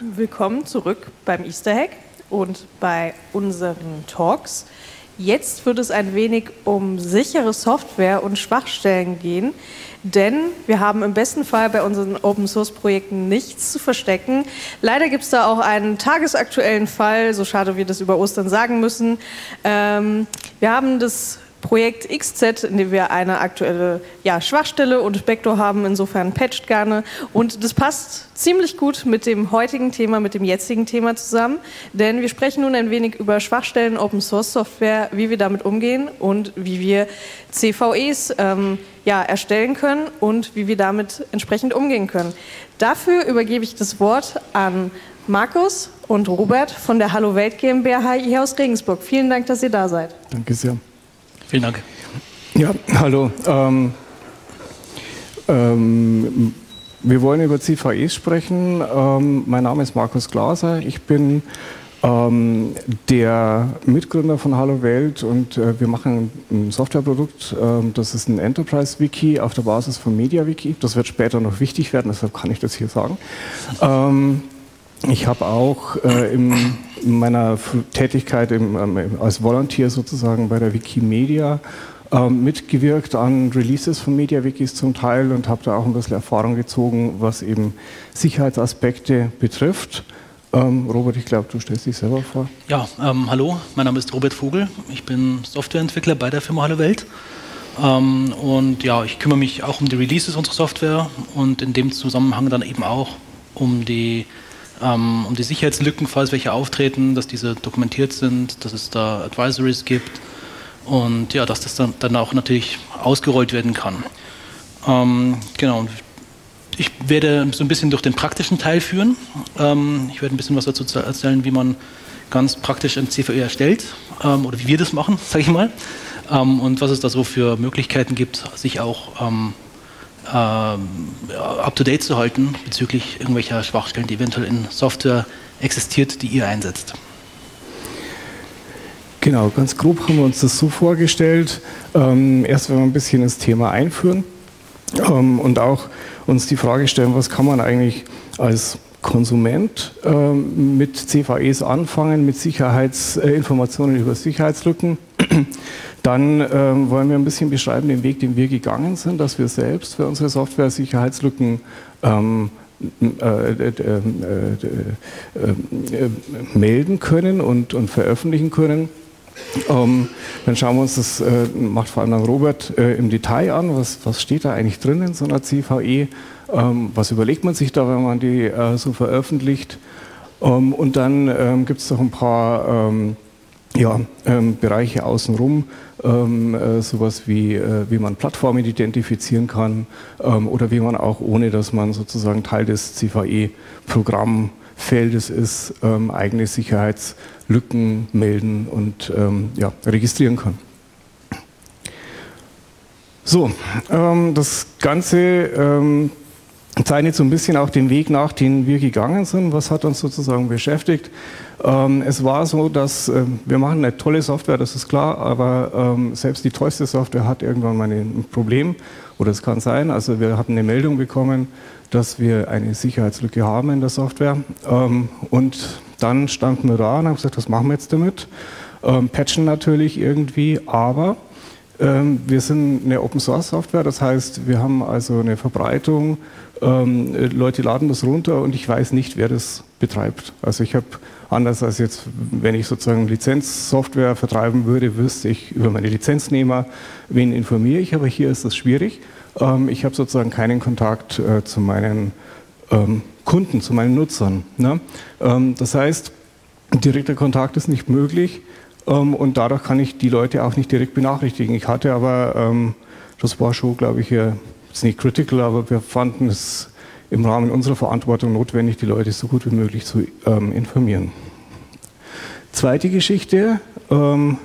Willkommen zurück beim Easter Hack und bei unseren Talks. Jetzt wird es ein wenig um sichere Software und Schwachstellen gehen, denn wir haben im besten Fall bei unseren Open Source Projekten nichts zu verstecken. Leider gibt es da auch einen tagesaktuellen Fall, so schade wir das über Ostern sagen müssen. Ähm, wir haben das Projekt XZ, in dem wir eine aktuelle ja, Schwachstelle und Vektor haben. Insofern patcht gerne. Und das passt ziemlich gut mit dem heutigen Thema, mit dem jetzigen Thema zusammen. Denn wir sprechen nun ein wenig über Schwachstellen, Open Source Software, wie wir damit umgehen und wie wir CVEs ähm, ja, erstellen können und wie wir damit entsprechend umgehen können. Dafür übergebe ich das Wort an Markus und Robert von der Hallo Welt GmbH hier aus Regensburg. Vielen Dank, dass ihr da seid. Danke sehr. Vielen Dank. Ja, hallo. Ähm, ähm, wir wollen über CVEs sprechen. Ähm, mein Name ist Markus Glaser. Ich bin ähm, der Mitgründer von Hallo Welt und äh, wir machen ein Softwareprodukt. Ähm, das ist ein Enterprise-Wiki auf der Basis von MediaWiki. Das wird später noch wichtig werden, deshalb kann ich das hier sagen. Ich habe auch äh, im, in meiner Tätigkeit im, ähm, als Volunteer sozusagen bei der Wikimedia ähm, mitgewirkt an Releases von MediaWikis zum Teil und habe da auch ein bisschen Erfahrung gezogen, was eben Sicherheitsaspekte betrifft. Ähm, Robert, ich glaube, du stellst dich selber vor. Ja, ähm, hallo, mein Name ist Robert Vogel. Ich bin Softwareentwickler bei der Firma Hallo Welt. Ähm, und ja, ich kümmere mich auch um die Releases unserer Software und in dem Zusammenhang dann eben auch um die ähm, um die Sicherheitslücken, falls welche auftreten, dass diese dokumentiert sind, dass es da Advisories gibt und ja, dass das dann, dann auch natürlich ausgerollt werden kann. Ähm, genau, ich werde so ein bisschen durch den praktischen Teil führen. Ähm, ich werde ein bisschen was dazu erzählen, wie man ganz praktisch ein CVE erstellt ähm, oder wie wir das machen, sage ich mal. Ähm, und was es da so für Möglichkeiten gibt, sich auch ähm, äh, up-to-date zu halten bezüglich irgendwelcher Schwachstellen, die eventuell in Software existiert, die ihr einsetzt. Genau, ganz grob haben wir uns das so vorgestellt. Ähm, erst wenn wir ein bisschen ins Thema einführen ähm, und auch uns die Frage stellen, was kann man eigentlich als Konsument ähm, mit CVEs anfangen, mit Sicherheitsinformationen äh, über Sicherheitslücken. Dann ähm, wollen wir ein bisschen beschreiben den Weg, den wir gegangen sind, dass wir selbst für unsere Software Sicherheitslücken ähm, äh, äh, äh, melden können und, und veröffentlichen können. Ähm, dann schauen wir uns das, äh, macht vor allem dann Robert, äh, im Detail an, was, was steht da eigentlich drin in so einer CVE, ähm, was überlegt man sich da, wenn man die äh, so veröffentlicht. Ähm, und dann ähm, gibt es noch ein paar ähm, ja, ähm, Bereiche außenrum, ähm, äh, sowas wie, äh, wie man Plattformen identifizieren kann ähm, oder wie man auch, ohne dass man sozusagen Teil des CVE-Programmfeldes ist, ähm, eigene Sicherheitslücken melden und ähm, ja, registrieren kann. So, ähm, das Ganze ähm, zeichnet so ein bisschen auch den Weg nach, den wir gegangen sind. Was hat uns sozusagen beschäftigt? Ähm, es war so, dass äh, wir machen eine tolle Software, das ist klar, aber ähm, selbst die tollste Software hat irgendwann mal ein Problem oder es kann sein. Also wir hatten eine Meldung bekommen, dass wir eine Sicherheitslücke haben in der Software ähm, und dann standen wir da und haben gesagt, was machen wir jetzt damit? Ähm, patchen natürlich irgendwie, aber ähm, wir sind eine Open Source Software, das heißt, wir haben also eine Verbreitung ähm, Leute laden das runter und ich weiß nicht, wer das betreibt. Also ich habe anders als jetzt, wenn ich sozusagen Lizenzsoftware vertreiben würde, wüsste ich über meine Lizenznehmer, wen informiere ich, aber hier ist das schwierig. Ähm, ich habe sozusagen keinen Kontakt äh, zu meinen ähm, Kunden, zu meinen Nutzern. Ne? Ähm, das heißt, direkter Kontakt ist nicht möglich ähm, und dadurch kann ich die Leute auch nicht direkt benachrichtigen. Ich hatte aber, ähm, das war schon, glaube ich, hier ist nicht critical, aber wir fanden es im Rahmen unserer Verantwortung notwendig, die Leute so gut wie möglich zu ähm, informieren. Zweite Geschichte, ähm,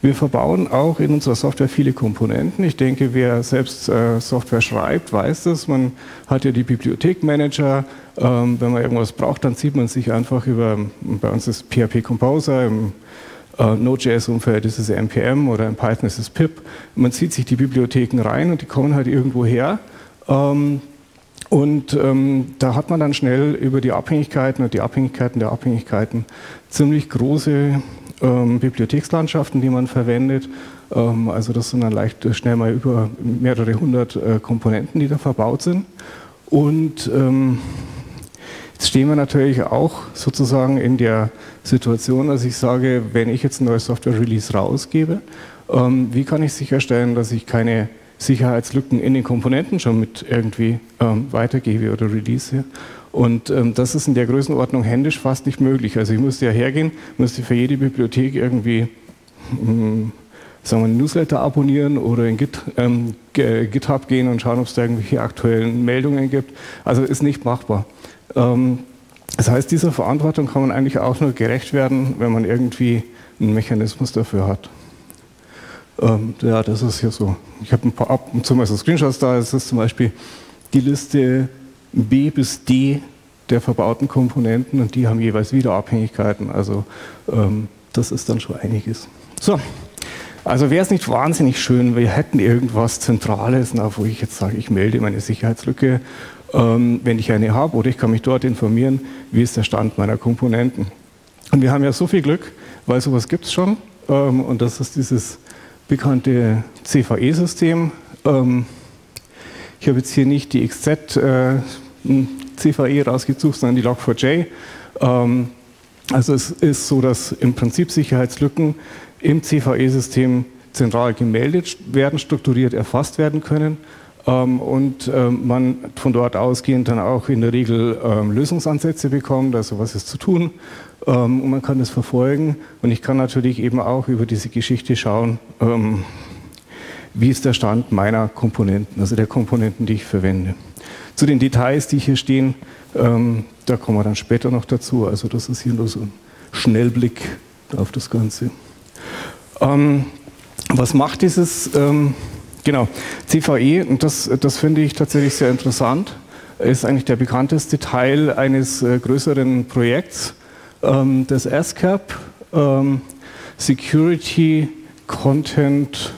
wir verbauen auch in unserer Software viele Komponenten. Ich denke, wer selbst äh, Software schreibt, weiß das. Man hat ja die Bibliothekmanager. Ähm, wenn man irgendwas braucht, dann zieht man sich einfach über, bei uns ist PHP Composer, im äh, Node.js-Umfeld ist es NPM oder in Python ist es pip. Man zieht sich die Bibliotheken rein und die kommen halt irgendwo her. Ähm, Und ähm, da hat man dann schnell über die Abhängigkeiten und die Abhängigkeiten der Abhängigkeiten ziemlich große ähm, Bibliothekslandschaften, die man verwendet. Ähm, also das sind dann leicht äh, schnell mal über mehrere hundert äh, Komponenten, die da verbaut sind. Und ähm, jetzt stehen wir natürlich auch sozusagen in der Situation, dass ich sage, wenn ich jetzt ein neues Software-Release rausgebe, ähm, wie kann ich sicherstellen, dass ich keine Sicherheitslücken in den Komponenten schon mit irgendwie ähm, weitergebe oder release. Und ähm, das ist in der Größenordnung händisch fast nicht möglich. Also ich musste ja hergehen, musste für jede Bibliothek irgendwie ähm, sagen wir, ein Newsletter abonnieren oder in Git, ähm, GitHub gehen und schauen, ob es da irgendwelche aktuellen Meldungen gibt. Also ist nicht machbar. Ähm, das heißt, dieser Verantwortung kann man eigentlich auch nur gerecht werden, wenn man irgendwie einen Mechanismus dafür hat. Ähm, ja, das ist hier so. Ich habe ein paar ab und zu mal so Screenshots da. Das ist zum Beispiel die Liste B bis D der verbauten Komponenten und die haben jeweils wieder Abhängigkeiten. Also ähm, das ist dann schon einiges. So, also wäre es nicht wahnsinnig schön, wir hätten irgendwas Zentrales, na, wo ich jetzt sage, ich melde meine Sicherheitslücke, ähm, wenn ich eine habe, oder ich kann mich dort informieren, wie ist der Stand meiner Komponenten. Und wir haben ja so viel Glück, weil sowas gibt es schon. Ähm, und das ist dieses bekannte CVE-System. Ähm, ich habe jetzt hier nicht die XZ äh, CVE rausgesucht, sondern die Log4j. Ähm, also es ist so, dass im Prinzip Sicherheitslücken im CVE-System zentral gemeldet werden, strukturiert erfasst werden können und ähm, man von dort ausgehend dann auch in der Regel ähm, Lösungsansätze bekommt, also was ist zu tun ähm, und man kann das verfolgen und ich kann natürlich eben auch über diese Geschichte schauen, ähm, wie ist der Stand meiner Komponenten, also der Komponenten, die ich verwende. Zu den Details, die hier stehen, ähm, da kommen wir dann später noch dazu. Also das ist hier nur so ein Schnellblick auf das Ganze. Ähm, was macht dieses, ähm, genau, CVE, und das, das finde ich tatsächlich sehr interessant, ist eigentlich der bekannteste Teil eines äh, größeren Projekts, ähm, des ASCAP, ähm, Security Content,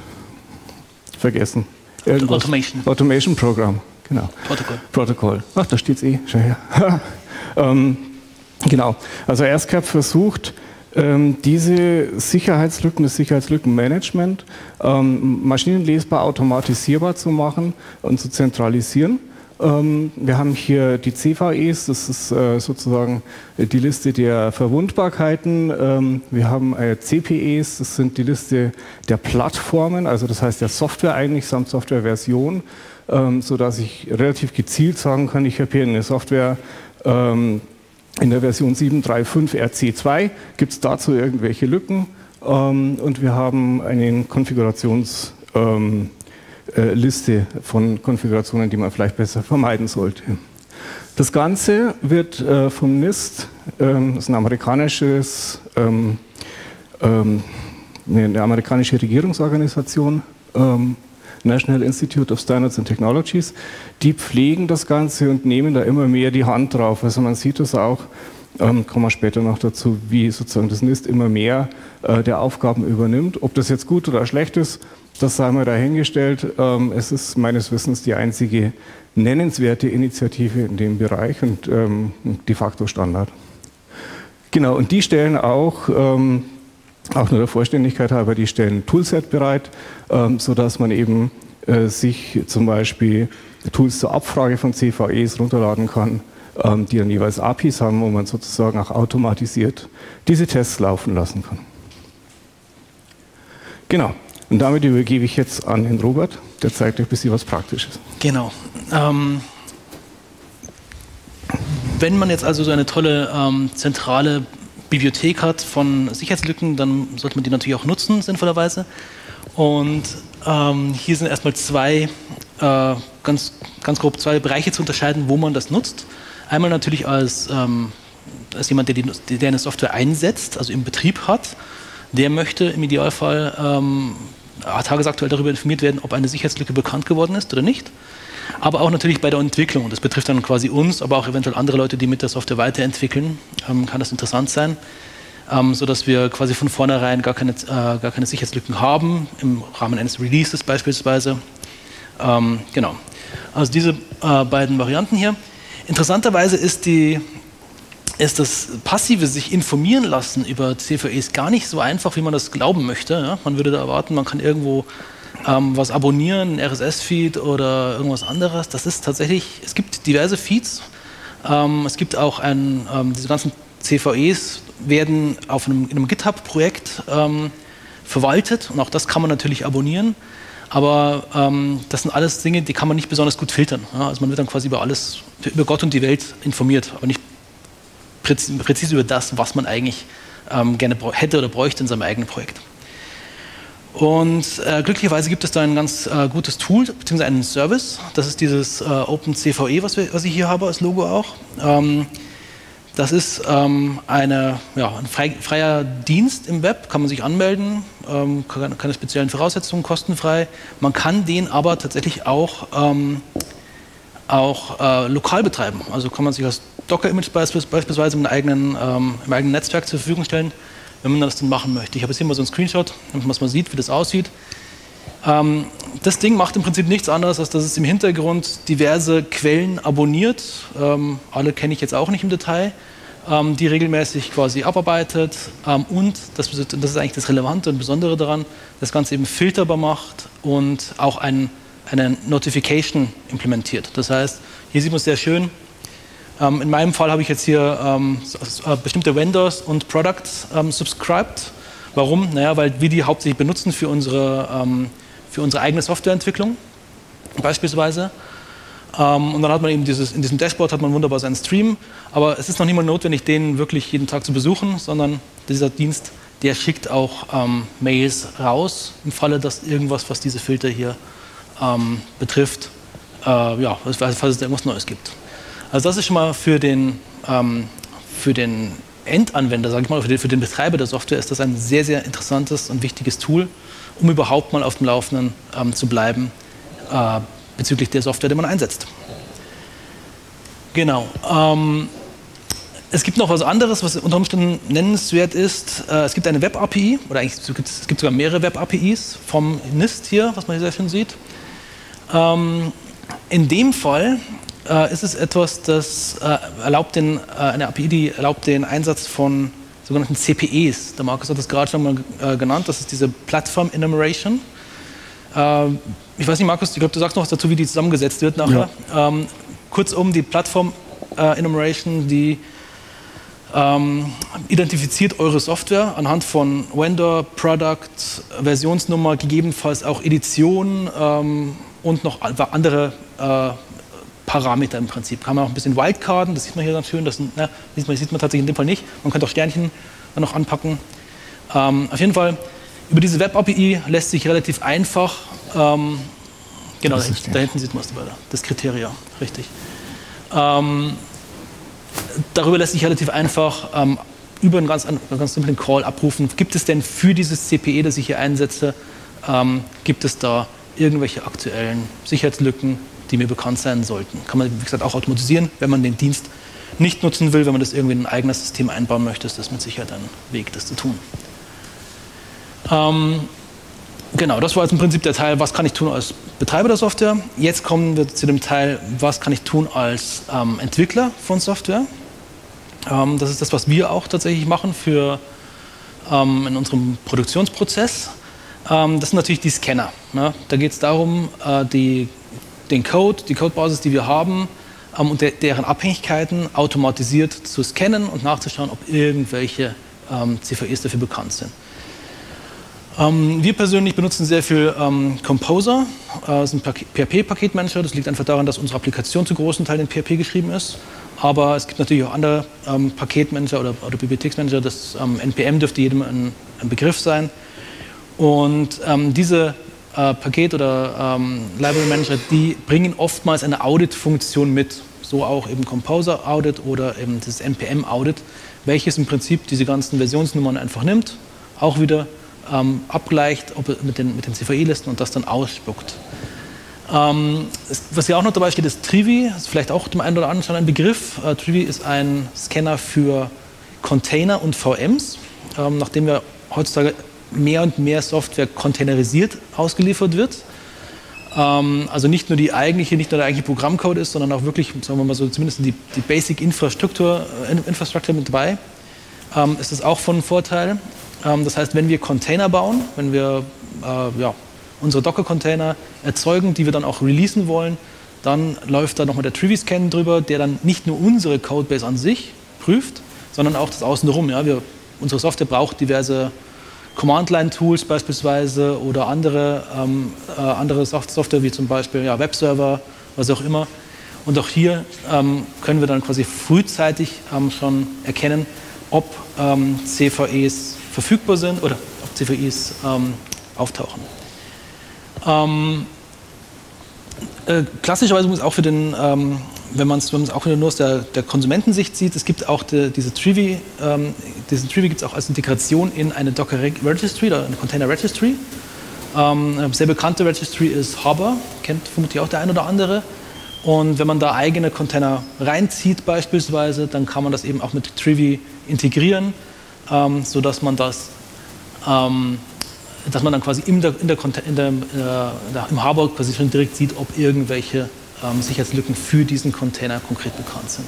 vergessen. Irgendwas. Automation. Automation Program, genau. Protokoll. Protokoll. Ach, da steht es eh, schau her. ähm, genau, also ASCAP versucht, ähm, diese Sicherheitslücken, das Sicherheitslückenmanagement ähm, maschinenlesbar automatisierbar zu machen und zu zentralisieren. Ähm, wir haben hier die CVEs, das ist äh, sozusagen die Liste der Verwundbarkeiten. Ähm, wir haben äh, CPEs, das sind die Liste der Plattformen, also das heißt der Software eigentlich samt Softwareversion, ähm, sodass ich relativ gezielt sagen kann, ich habe hier eine Software in der Version 7.3.5 RC2, gibt es dazu irgendwelche Lücken und wir haben einen Konfigurations- äh, Liste von Konfigurationen, die man vielleicht besser vermeiden sollte. Das Ganze wird äh, vom NIST, ähm, das ist ein amerikanisches, ähm, ähm, eine amerikanische Regierungsorganisation, ähm, National Institute of Standards and Technologies, die pflegen das Ganze und nehmen da immer mehr die Hand drauf. Also man sieht das auch, ähm, kommen wir später noch dazu, wie sozusagen das NIST immer mehr äh, der Aufgaben übernimmt. Ob das jetzt gut oder schlecht ist, das sei mal dahingestellt. Ähm, es ist meines Wissens die einzige nennenswerte Initiative in dem Bereich und ähm, de facto Standard. Genau, und die stellen auch, ähm, auch nur der Vollständigkeit halber, die stellen ein Toolset bereit, sodass man eben äh, sich zum Beispiel Tools zur Abfrage von CVEs runterladen kann, die dann jeweils APIs haben, wo man sozusagen auch automatisiert diese Tests laufen lassen kann. Genau. Und damit übergebe ich jetzt an den Robert, der zeigt euch ein bisschen was Praktisches. Genau. Ähm, wenn man jetzt also so eine tolle ähm, zentrale Bibliothek hat von Sicherheitslücken, dann sollte man die natürlich auch nutzen, sinnvollerweise. Und ähm, hier sind erstmal zwei, äh, ganz, ganz grob zwei Bereiche zu unterscheiden, wo man das nutzt. Einmal natürlich als, ähm, als jemand, der, die, der eine Software einsetzt, also im Betrieb hat der möchte im Idealfall ähm, tagesaktuell darüber informiert werden, ob eine Sicherheitslücke bekannt geworden ist oder nicht. Aber auch natürlich bei der Entwicklung, und das betrifft dann quasi uns, aber auch eventuell andere Leute, die mit der Software weiterentwickeln, ähm, kann das interessant sein, ähm, sodass wir quasi von vornherein gar keine, äh, gar keine Sicherheitslücken haben, im Rahmen eines Releases beispielsweise. Ähm, genau. Also diese äh, beiden Varianten hier. Interessanterweise ist, die, ist das passive sich informieren lassen über CVEs gar nicht so einfach, wie man das glauben möchte. Ja? Man würde da erwarten, man kann irgendwo ähm, was abonnieren, RSS-Feed oder irgendwas anderes. Das ist tatsächlich, es gibt diverse Feeds. Ähm, es gibt auch ein, ähm, diese ganzen CVEs werden auf einem, in einem GitHub-Projekt ähm, verwaltet und auch das kann man natürlich abonnieren. Aber ähm, das sind alles Dinge, die kann man nicht besonders gut filtern. Ja? Also man wird dann quasi über alles, über Gott und die Welt informiert, aber nicht präzise, präzise über das, was man eigentlich ähm, gerne hätte oder bräuchte in seinem eigenen Projekt. Und äh, glücklicherweise gibt es da ein ganz äh, gutes Tool, beziehungsweise einen Service. Das ist dieses äh, OpenCVE, was, was ich hier habe als Logo auch. Ähm, das ist ähm, eine, ja, ein frei, freier Dienst im Web, kann man sich anmelden, ähm, keine speziellen Voraussetzungen, kostenfrei. Man kann den aber tatsächlich auch, ähm, auch äh, lokal betreiben. Also kann man sich als Docker-Image beispielsweise im eigenen, ähm, im eigenen Netzwerk zur Verfügung stellen wenn man das dann machen möchte. Ich habe jetzt hier mal so einen Screenshot, damit man sieht, wie das aussieht. Ähm, das Ding macht im Prinzip nichts anderes, als dass es im Hintergrund diverse Quellen abonniert. Ähm, alle kenne ich jetzt auch nicht im Detail, ähm, die regelmäßig quasi abarbeitet ähm, und, das, das, ist eigentlich das Relevante und Besondere daran, das Ganze eben filterbar macht und auch ein, eine Notification implementiert. Das heißt, hier sieht man es sehr schön, ähm, in meinem Fall habe ich jetzt hier ähm, äh, bestimmte Vendors und Products ähm, subscribed. Warum? Naja, weil wir die hauptsächlich benutzen für unsere, ähm, für unsere eigene Softwareentwicklung beispielsweise. Ähm, und dann hat man eben dieses, in diesem Dashboard hat man wunderbar seinen Stream, aber es ist noch nicht mal notwendig, den wirklich jeden Tag zu besuchen, sondern dieser Dienst, der schickt auch ähm, Mails raus, im Falle, dass irgendwas, was diese Filter hier betrifft, äh, ja, falls es irgendwas Neues gibt. Also das ist schon mal für den, ähm, für den Endanwender, sage ich mal, für den, für den, Betreiber der Software ist das ein sehr, sehr interessantes und wichtiges Tool, um überhaupt mal auf dem Laufenden ähm, zu bleiben äh, bezüglich der Software, die man einsetzt. Genau. Ähm, es gibt noch was anderes, was unter Umständen nennenswert ist. Äh, es gibt eine Web-API, oder eigentlich es gibt sogar mehrere Web-APIs vom NIST hier, was man hier sehr schön sieht. Ähm, in dem Fall äh, ist es etwas, das äh, erlaubt den, äh, eine API, die erlaubt den Einsatz von sogenannten CPEs. Der Markus hat das gerade schon mal äh, genannt, das ist diese Platform Enumeration. Äh, ich weiß nicht, Markus, ich glaube, du sagst noch was dazu, wie die zusammengesetzt wird nachher. Ja. Ähm, kurzum, die Platform äh, Enumeration, die ähm, identifiziert eure Software anhand von Vendor, Product, Versionsnummer, gegebenenfalls auch Edition ähm, und noch andere äh, Parameter im Prinzip. Kann man auch ein bisschen Wildcarden, das sieht man hier ganz schön, das, ne, sieht, man, sieht man tatsächlich in dem Fall nicht. Man könnte auch Sternchen dann noch anpacken. Ähm, auf jeden Fall, über diese Web-API lässt sich relativ einfach, ähm, genau, da, da, hinten sieht man es weiter, das Kriteria, richtig. Ähm, darüber lässt sich relativ einfach ähm, über einen ganz, einen ganz simplen Call abrufen. Gibt es denn für dieses CPE, das ich hier einsetze, ähm, gibt es da irgendwelche aktuellen Sicherheitslücken, die mir bekannt sein sollten. Kann man, wie gesagt, auch automatisieren, wenn man den Dienst nicht nutzen will, wenn man das irgendwie in ein eigenes System einbauen möchte, ist das mit Sicherheit ein Weg, das zu tun. Ähm, genau, das war jetzt im Prinzip der Teil, was kann ich tun als Betreiber der Software. Jetzt kommen wir zu dem Teil, was kann ich tun als ähm, Entwickler von Software. Ähm, das ist das, was wir auch tatsächlich machen für, ähm, in unserem Produktionsprozess. Ähm, das sind natürlich die Scanner. Ne? Da geht es darum, äh, die den Code, die Codebasis, die wir haben ähm, und de deren Abhängigkeiten automatisiert zu scannen und nachzuschauen, ob irgendwelche ähm, CVEs dafür bekannt sind. Ähm, wir persönlich benutzen sehr viel ähm, Composer, äh, das ist ein PHP-Paketmanager. Das liegt einfach daran, dass unsere Applikation zu großen Teilen in PHP geschrieben ist. Aber es gibt natürlich auch andere ähm, Paketmanager oder, oder Bibliotheksmanager. Das NPM ähm, dürfte jedem ein, ein Begriff sein. Und diese äh, Paket- oder ähm, Library Manager, die bringen oftmals eine Audit-Funktion mit. So auch eben Composer Audit oder eben das NPM Audit, welches im Prinzip diese ganzen Versionsnummern einfach nimmt, auch wieder ähm, abgleicht ob, mit den, mit den CVE-Listen und das dann ausspuckt. Ähm, was hier auch noch dabei steht, ist Trivi. Das ist vielleicht auch dem einen oder anderen schon ein Begriff. Äh, Trivi ist ein Scanner für Container und VMs. Ähm, nachdem wir heutzutage mehr und mehr Software containerisiert ausgeliefert wird, Ähm, also nicht nur die eigentliche, nicht nur der eigentliche Programmcode ist, sondern auch wirklich, sagen wir mal so, zumindest die, die Basic-Infrastruktur äh, Infrastructure mit dabei, ähm, ist das auch von Vorteil. Ähm, das heißt, wenn wir Container bauen, wenn wir äh, ja, unsere Docker-Container erzeugen, die wir dann auch releasen wollen, dann läuft da nochmal der Trivy-Scan drüber, der dann nicht nur unsere Codebase an sich prüft, sondern auch das Außenrum. Ja. Wir, unsere Software braucht diverse Command-Line-Tools beispielsweise oder andere, ähm, äh, andere Software wie zum Beispiel ja, Webserver, was auch immer. Und auch hier ähm, können wir dann quasi frühzeitig ähm, schon erkennen, ob ähm, CVEs verfügbar sind oder ob CVEs ähm, auftauchen. Ähm, äh, klassischerweise muss auch für den wenn man es auch wieder nur aus der, der, Konsumentensicht sieht, es gibt auch die, diese Trivy, ähm, diesen Trivy gibt es auch als Integration in eine Docker Registry oder eine Container Registry. Ähm, sehr bekannte Registry ist Harbor, kennt vermutlich auch der ein oder andere. Und wenn man da eigene Container reinzieht beispielsweise, dann kann man das eben auch mit Trivy integrieren, ähm, sodass man das ähm, dass man dann quasi in der, in der, in der, äh, im Harbor quasi schon direkt sieht, ob irgendwelche ähm, Sicherheitslücken für diesen Container konkret bekannt sind.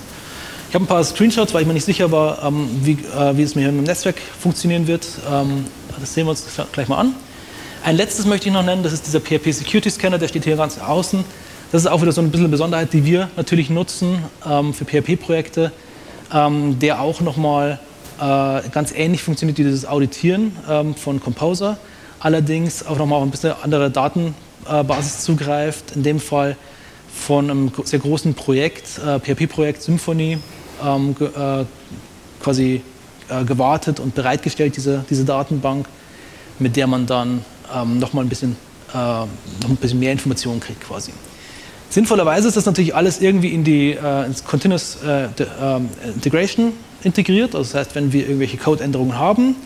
Ich habe ein paar Screenshots, weil ich mir nicht sicher war, ähm, wie, äh, wie es mir hier im Netzwerk funktionieren wird. Ähm, das sehen wir uns gleich mal an. Ein letztes möchte ich noch nennen, das ist dieser PHP Security Scanner, der steht hier ganz außen. Das ist auch wieder so ein bisschen eine Besonderheit, die wir natürlich nutzen ähm, für PHP-Projekte, ähm, der auch nochmal äh, ganz ähnlich funktioniert wie dieses Auditieren ähm, von Composer, allerdings auch nochmal ein bisschen andere Datenbasis zugreift. In dem Fall von einem sehr großen Projekt, äh, PHP-Projekt Symphony, ähm, äh, quasi äh, gewartet und bereitgestellt, diese, diese Datenbank, mit der man dann ähm, nochmal ein bisschen, äh, noch ein bisschen mehr Informationen kriegt quasi. Sinnvollerweise ist das natürlich alles irgendwie in die äh, ins Continuous äh, de, ähm, Integration integriert. Also das heißt, wenn wir irgendwelche Codeänderungen haben,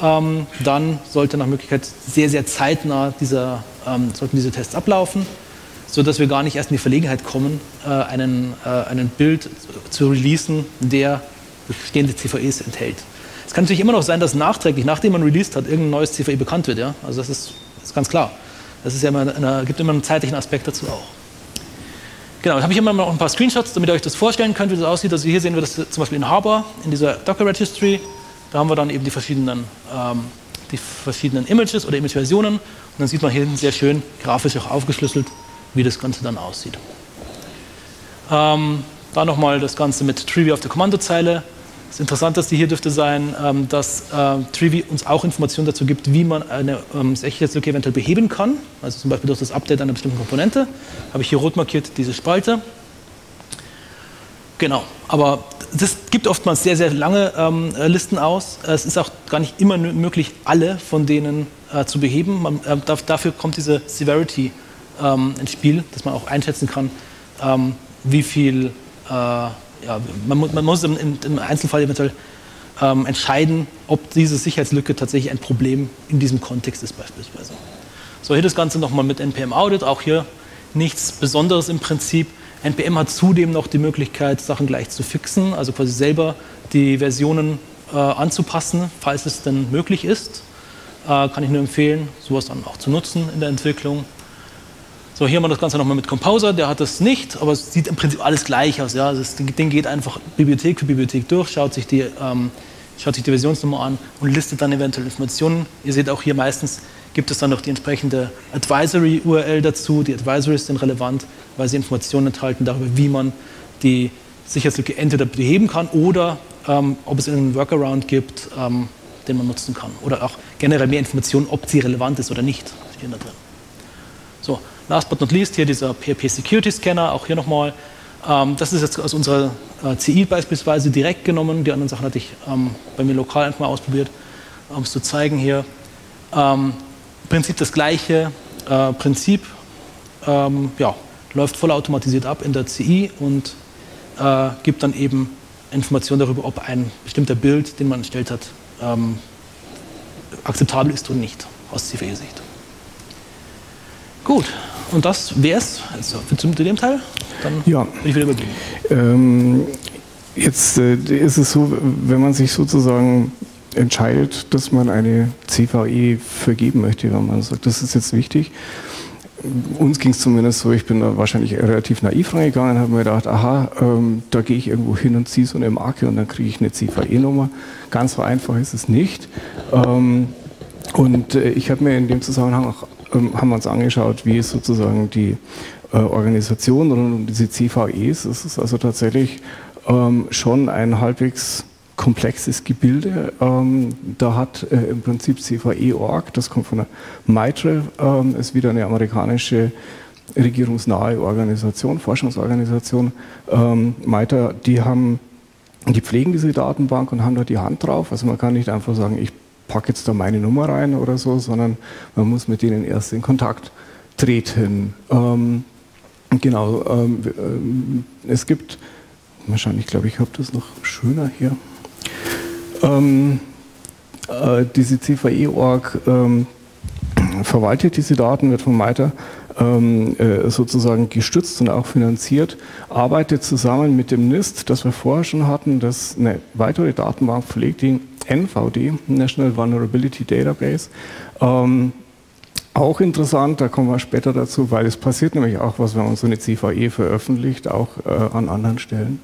ähm, dann sollte nach Möglichkeit sehr, sehr zeitnah dieser, ähm, sollten diese Tests ablaufen sodass wir gar nicht erst in die Verlegenheit kommen, äh, einen, äh, einen Bild zu releasen, der bestehende CVEs enthält. Es kann natürlich immer noch sein, dass nachträglich, nachdem man released hat, irgendein neues CVE bekannt wird. Ja? Also das ist, das ist ganz klar. Das ist ja immer eine, gibt immer einen zeitlichen Aspekt dazu auch. Genau, dann habe ich immer noch ein paar Screenshots, damit ihr euch das vorstellen könnt, wie das aussieht. Also hier sehen wir das zum Beispiel in Harbor, in dieser Docker Registry. Da haben wir dann eben die verschiedenen, ähm, die verschiedenen Images oder Image-Versionen. Und dann sieht man hier hinten sehr schön grafisch auch aufgeschlüsselt, wie das Ganze dann aussieht. Ähm, da nochmal das Ganze mit Trivia auf der Kommandozeile. Das Interessanteste hier dürfte sein, ähm, dass äh, Trivy uns auch Informationen dazu gibt, wie man eine ähm, Sicherheitslücke eventuell beheben kann. Also zum Beispiel durch das Update einer bestimmten Komponente. Habe ich hier rot markiert diese Spalte. Genau, aber das gibt oftmals sehr, sehr lange ähm, äh, Listen aus. Es ist auch gar nicht immer möglich, alle von denen äh, zu beheben. Man, äh, dafür kommt diese Severity ähm, ins Spiel, dass man auch einschätzen kann, ähm, wie viel, äh, ja, man, man, muss im, im, Einzelfall eventuell ähm, entscheiden, ob diese Sicherheitslücke tatsächlich ein Problem in diesem Kontext ist beispielsweise. So, hier das Ganze nochmal mit NPM Audit, auch hier nichts Besonderes im Prinzip. NPM hat zudem noch die Möglichkeit, Sachen gleich zu fixen, also quasi selber die Versionen äh, anzupassen, falls es denn möglich ist. Äh, kann ich nur empfehlen, sowas dann auch zu nutzen in der Entwicklung. So, hier haben wir das Ganze nochmal mit Composer, der hat das nicht, aber es sieht im Prinzip alles gleich aus. Ja? Das Ding geht einfach Bibliothek für Bibliothek durch, schaut sich, die, ähm, schaut sich die Versionsnummer an und listet dann eventuell Informationen. Ihr seht auch hier meistens gibt es dann noch die entsprechende Advisory-URL dazu. Die Advisories sind relevant, weil sie Informationen enthalten darüber, wie man die Sicherheitslücke entweder beheben kann oder ähm, ob es einen Workaround gibt, ähm, den man nutzen kann. Oder auch generell mehr Informationen, ob sie relevant ist oder nicht, stehen da drin. Last but not least hier dieser PHP Security Scanner, auch hier nochmal. Ähm, das ist jetzt aus unserer äh, CI beispielsweise direkt genommen. Die anderen Sachen hatte ich ähm, bei mir lokal einfach mal ausprobiert, um es zu zeigen hier. Ähm, Im Prinzip das gleiche äh, Prinzip, ähm, ja, läuft vollautomatisiert ab in der CI und äh, gibt dann eben Informationen darüber, ob ein bestimmter Bild, den man erstellt hat, ähm, akzeptabel ist oder nicht aus CVE-Sicht. Gut, und das wäre es also zu dem Teil. Dann ja. bin ich wieder übergeben. Ähm, jetzt äh, ist es so, wenn man sich sozusagen entscheidet, dass man eine CVE vergeben möchte, wenn man sagt, das ist jetzt wichtig, uns ging es zumindest so, ich bin da wahrscheinlich relativ naiv reingegangen, habe mir gedacht, aha, ähm, da gehe ich irgendwo hin und ziehe so eine Marke und dann kriege ich eine CVE-Nummer. Ganz so einfach ist es nicht. Ähm, und äh, ich habe mir in dem Zusammenhang auch, haben wir uns angeschaut, wie ist sozusagen die äh, Organisation rund um diese CVEs. Es ist also tatsächlich ähm, schon ein halbwegs komplexes Gebilde. Ähm, da hat äh, im Prinzip CVE.org, das kommt von der MITRE, ähm, ist wieder eine amerikanische regierungsnahe Organisation, Forschungsorganisation. Ähm, MITRE, die haben, die pflegen diese Datenbank und haben da die Hand drauf. Also man kann nicht einfach sagen, ich packe jetzt da meine Nummer rein oder so, sondern man muss mit denen erst in Kontakt treten. Ähm, genau, ähm, ähm es gibt, wahrscheinlich glaube ich, habe das noch schöner hier. Ähm, äh, diese CVE-Org ähm, verwaltet diese Daten, wird von MITRE sozusagen gestützt und auch finanziert, arbeitet zusammen mit dem NIST, das wir vorher schon hatten, das eine weitere Datenbank pflegt, die NVD, National Vulnerability Database. Ähm, auch interessant, da kommen wir später dazu, weil es passiert nämlich auch was, wenn man so eine CVE veröffentlicht, auch äh, an anderen Stellen.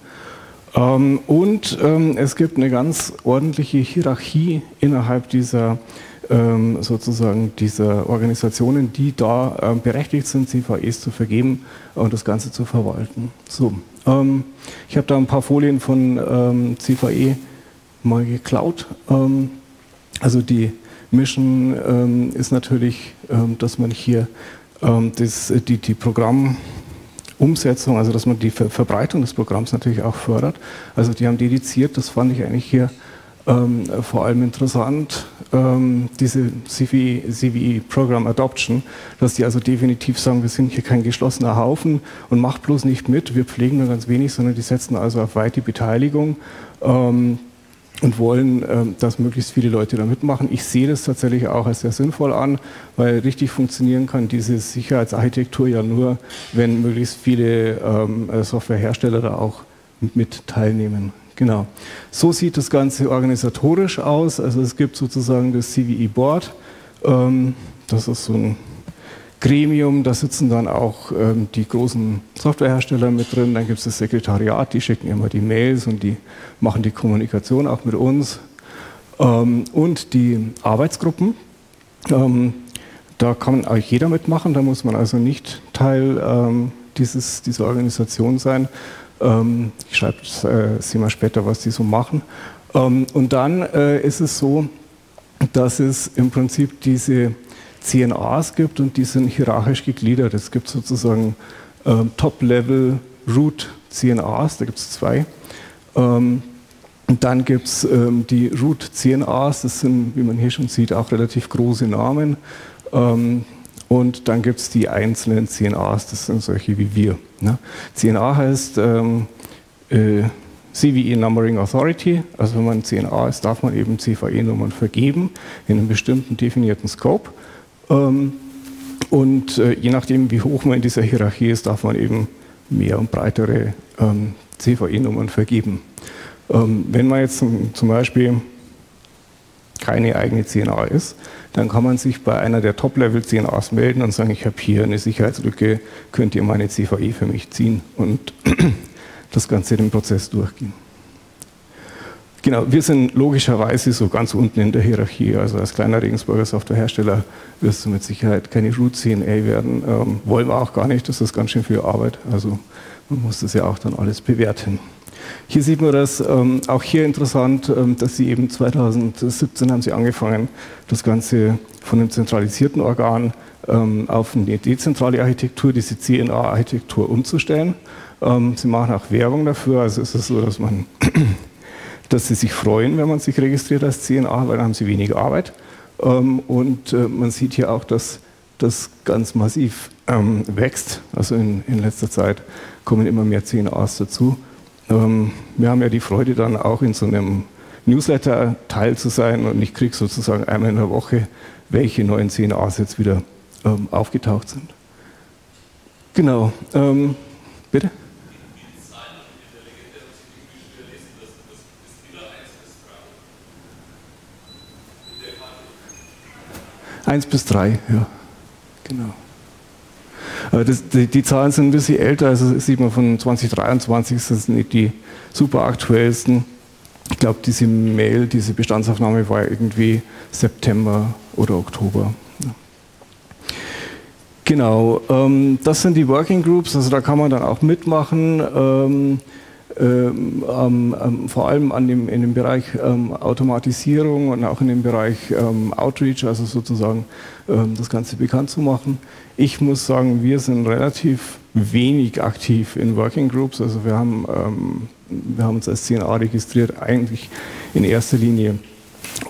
Ähm, und ähm, es gibt eine ganz ordentliche Hierarchie innerhalb dieser ähm, sozusagen dieser Organisationen, die da ähm, berechtigt sind, CVEs zu vergeben und das Ganze zu verwalten. So, ähm, ich habe da ein paar Folien von ähm, CVE mal geklaut. also die Mission ist natürlich, dass man hier das, die, die Programm Umsetzung, also dass man die Ver Verbreitung des Programms natürlich auch fördert. Also die haben dediziert, das fand ich eigentlich hier ähm, vor allem interessant, ähm, diese CVE, CVE Program Adoption, dass die also definitiv sagen, wir sind hier kein geschlossener Haufen und macht bloß nicht mit, wir pflegen nur ganz wenig, sondern die setzen also auf weite Beteiligung. Ähm, und wollen, ähm, dass möglichst viele Leute da mitmachen. Ich sehe das tatsächlich auch als sehr sinnvoll an, weil richtig funktionieren kann diese Sicherheitsarchitektur ja nur, wenn möglichst viele ähm, äh, Softwarehersteller da auch mit teilnehmen. Genau. So sieht das Ganze organisatorisch aus. Also es gibt sozusagen das CVE Board. Ähm, das ist so ein Gremium, da sitzen dann auch ähm, die großen Softwarehersteller mit drin, dann gibt es das Sekretariat, die schicken immer die Mails und die machen die Kommunikation auch mit uns. Ähm, und die Arbeitsgruppen, ähm, da kann auch jeder mitmachen, da muss man also nicht Teil ähm, dieses, dieser Organisation sein. Ähm, ich schreibe äh, Sie mal später, was die so machen. Ähm, und dann äh, ist es so, dass es im Prinzip diese CNAs gibt und die sind hierarchisch gegliedert. Es gibt sozusagen ähm, Top-Level Root CNAs, da gibt es zwei. Ähm, und dann gibt es ähm, die Root CNAs, das sind, wie man hier schon sieht, auch relativ große Namen. Und dann gibt es die einzelnen CNAs, das sind solche wie wir. Ne? CNA heißt ähm, äh, CVE Numbering Authority, also wenn man CNA ist, darf man eben CVE-Nummern vergeben in einem bestimmten definierten Scope. Ähm, und äh, je nachdem, wie hoch man in dieser Hierarchie ist, darf man eben mehr und breitere ähm, CVE-Nummern vergeben. Ähm, wenn man jetzt zum Beispiel keine eigene CNA ist, dann kann man sich bei einer der Top-Level-CNAs melden und sagen, ich habe hier eine Sicherheitslücke, könnt ihr meine CVE für mich ziehen und das Ganze den Prozess durchgehen. Genau, wir sind logischerweise so ganz unten in der Hierarchie. Also als kleiner Regensburger Softwarehersteller wirst du mit Sicherheit keine Root CNA werden. Ähm, wollen wir auch gar nicht, das ist ganz schön viel Arbeit. Also man muss das ja auch dann alles bewerten. Hier sieht man das, ähm, auch hier interessant, ähm, dass sie eben 2017 haben sie angefangen, das Ganze von einem zentralisierten Organ ähm, auf eine dezentrale Architektur, diese CNA-Architektur umzustellen. Ähm, sie machen auch Werbung dafür, also ist es so, dass man dass sie sich freuen, wenn man sich registriert als CNA, weil dann haben sie weniger Arbeit. Ähm, und äh, man sieht hier auch, dass das ganz massiv ähm, wächst. Also in, in, letzter Zeit kommen immer mehr CNAs dazu. Ähm, wir haben ja die Freude, dann auch in so einem Newsletter teil zu sein und ich kriege sozusagen einmal in der Woche, welche neuen CNAs jetzt wieder aufgetaucht sind. Genau. bitte? 1 bis 3, ja. Genau. Das, die, die, Zahlen sind ein bisschen älter, also sieht man von 2023, das sind nicht die super aktuellsten. Ich glaube, diese Mail, diese Bestandsaufnahme war irgendwie September oder Oktober. Genau, ähm, das sind die Working Groups, also da kann man dann auch mitmachen. Ähm, ähm, ähm, vor allem an dem, in dem Bereich ähm, Automatisierung und auch in dem Bereich ähm, Outreach, also sozusagen ähm, das Ganze bekannt zu machen. Ich muss sagen, wir sind relativ wenig aktiv in Working Groups. Also wir haben, ähm, wir haben uns als CNA registriert, eigentlich in erster Linie,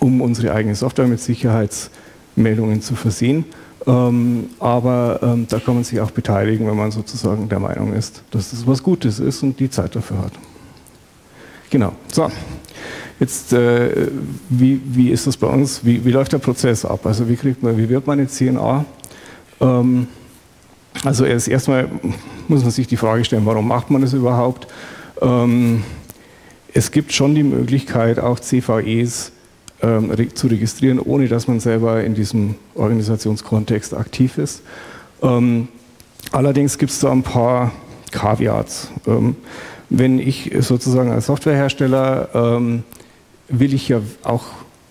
um unsere eigene Software mit Sicherheitsmeldungen zu versehen. Ähm, aber ähm, da kann man sich auch beteiligen, wenn man sozusagen der Meinung ist, dass das was Gutes ist und die Zeit dafür hat. Genau. So, jetzt, äh, wie, wie ist das bei uns? Wie, wie läuft der Prozess ab? Also wie kriegt man, wie wird man eine CNA? Ähm, also erst erstmal muss man sich die Frage stellen, warum macht man das überhaupt? Ähm, es gibt schon die Möglichkeit, auch CVEs ähm, zu registrieren, ohne dass man selber in diesem Organisationskontext aktiv ist. Ähm, allerdings gibt es da ein paar Caveats. Ähm, wenn ich sozusagen als Softwarehersteller ähm, will ich ja auch,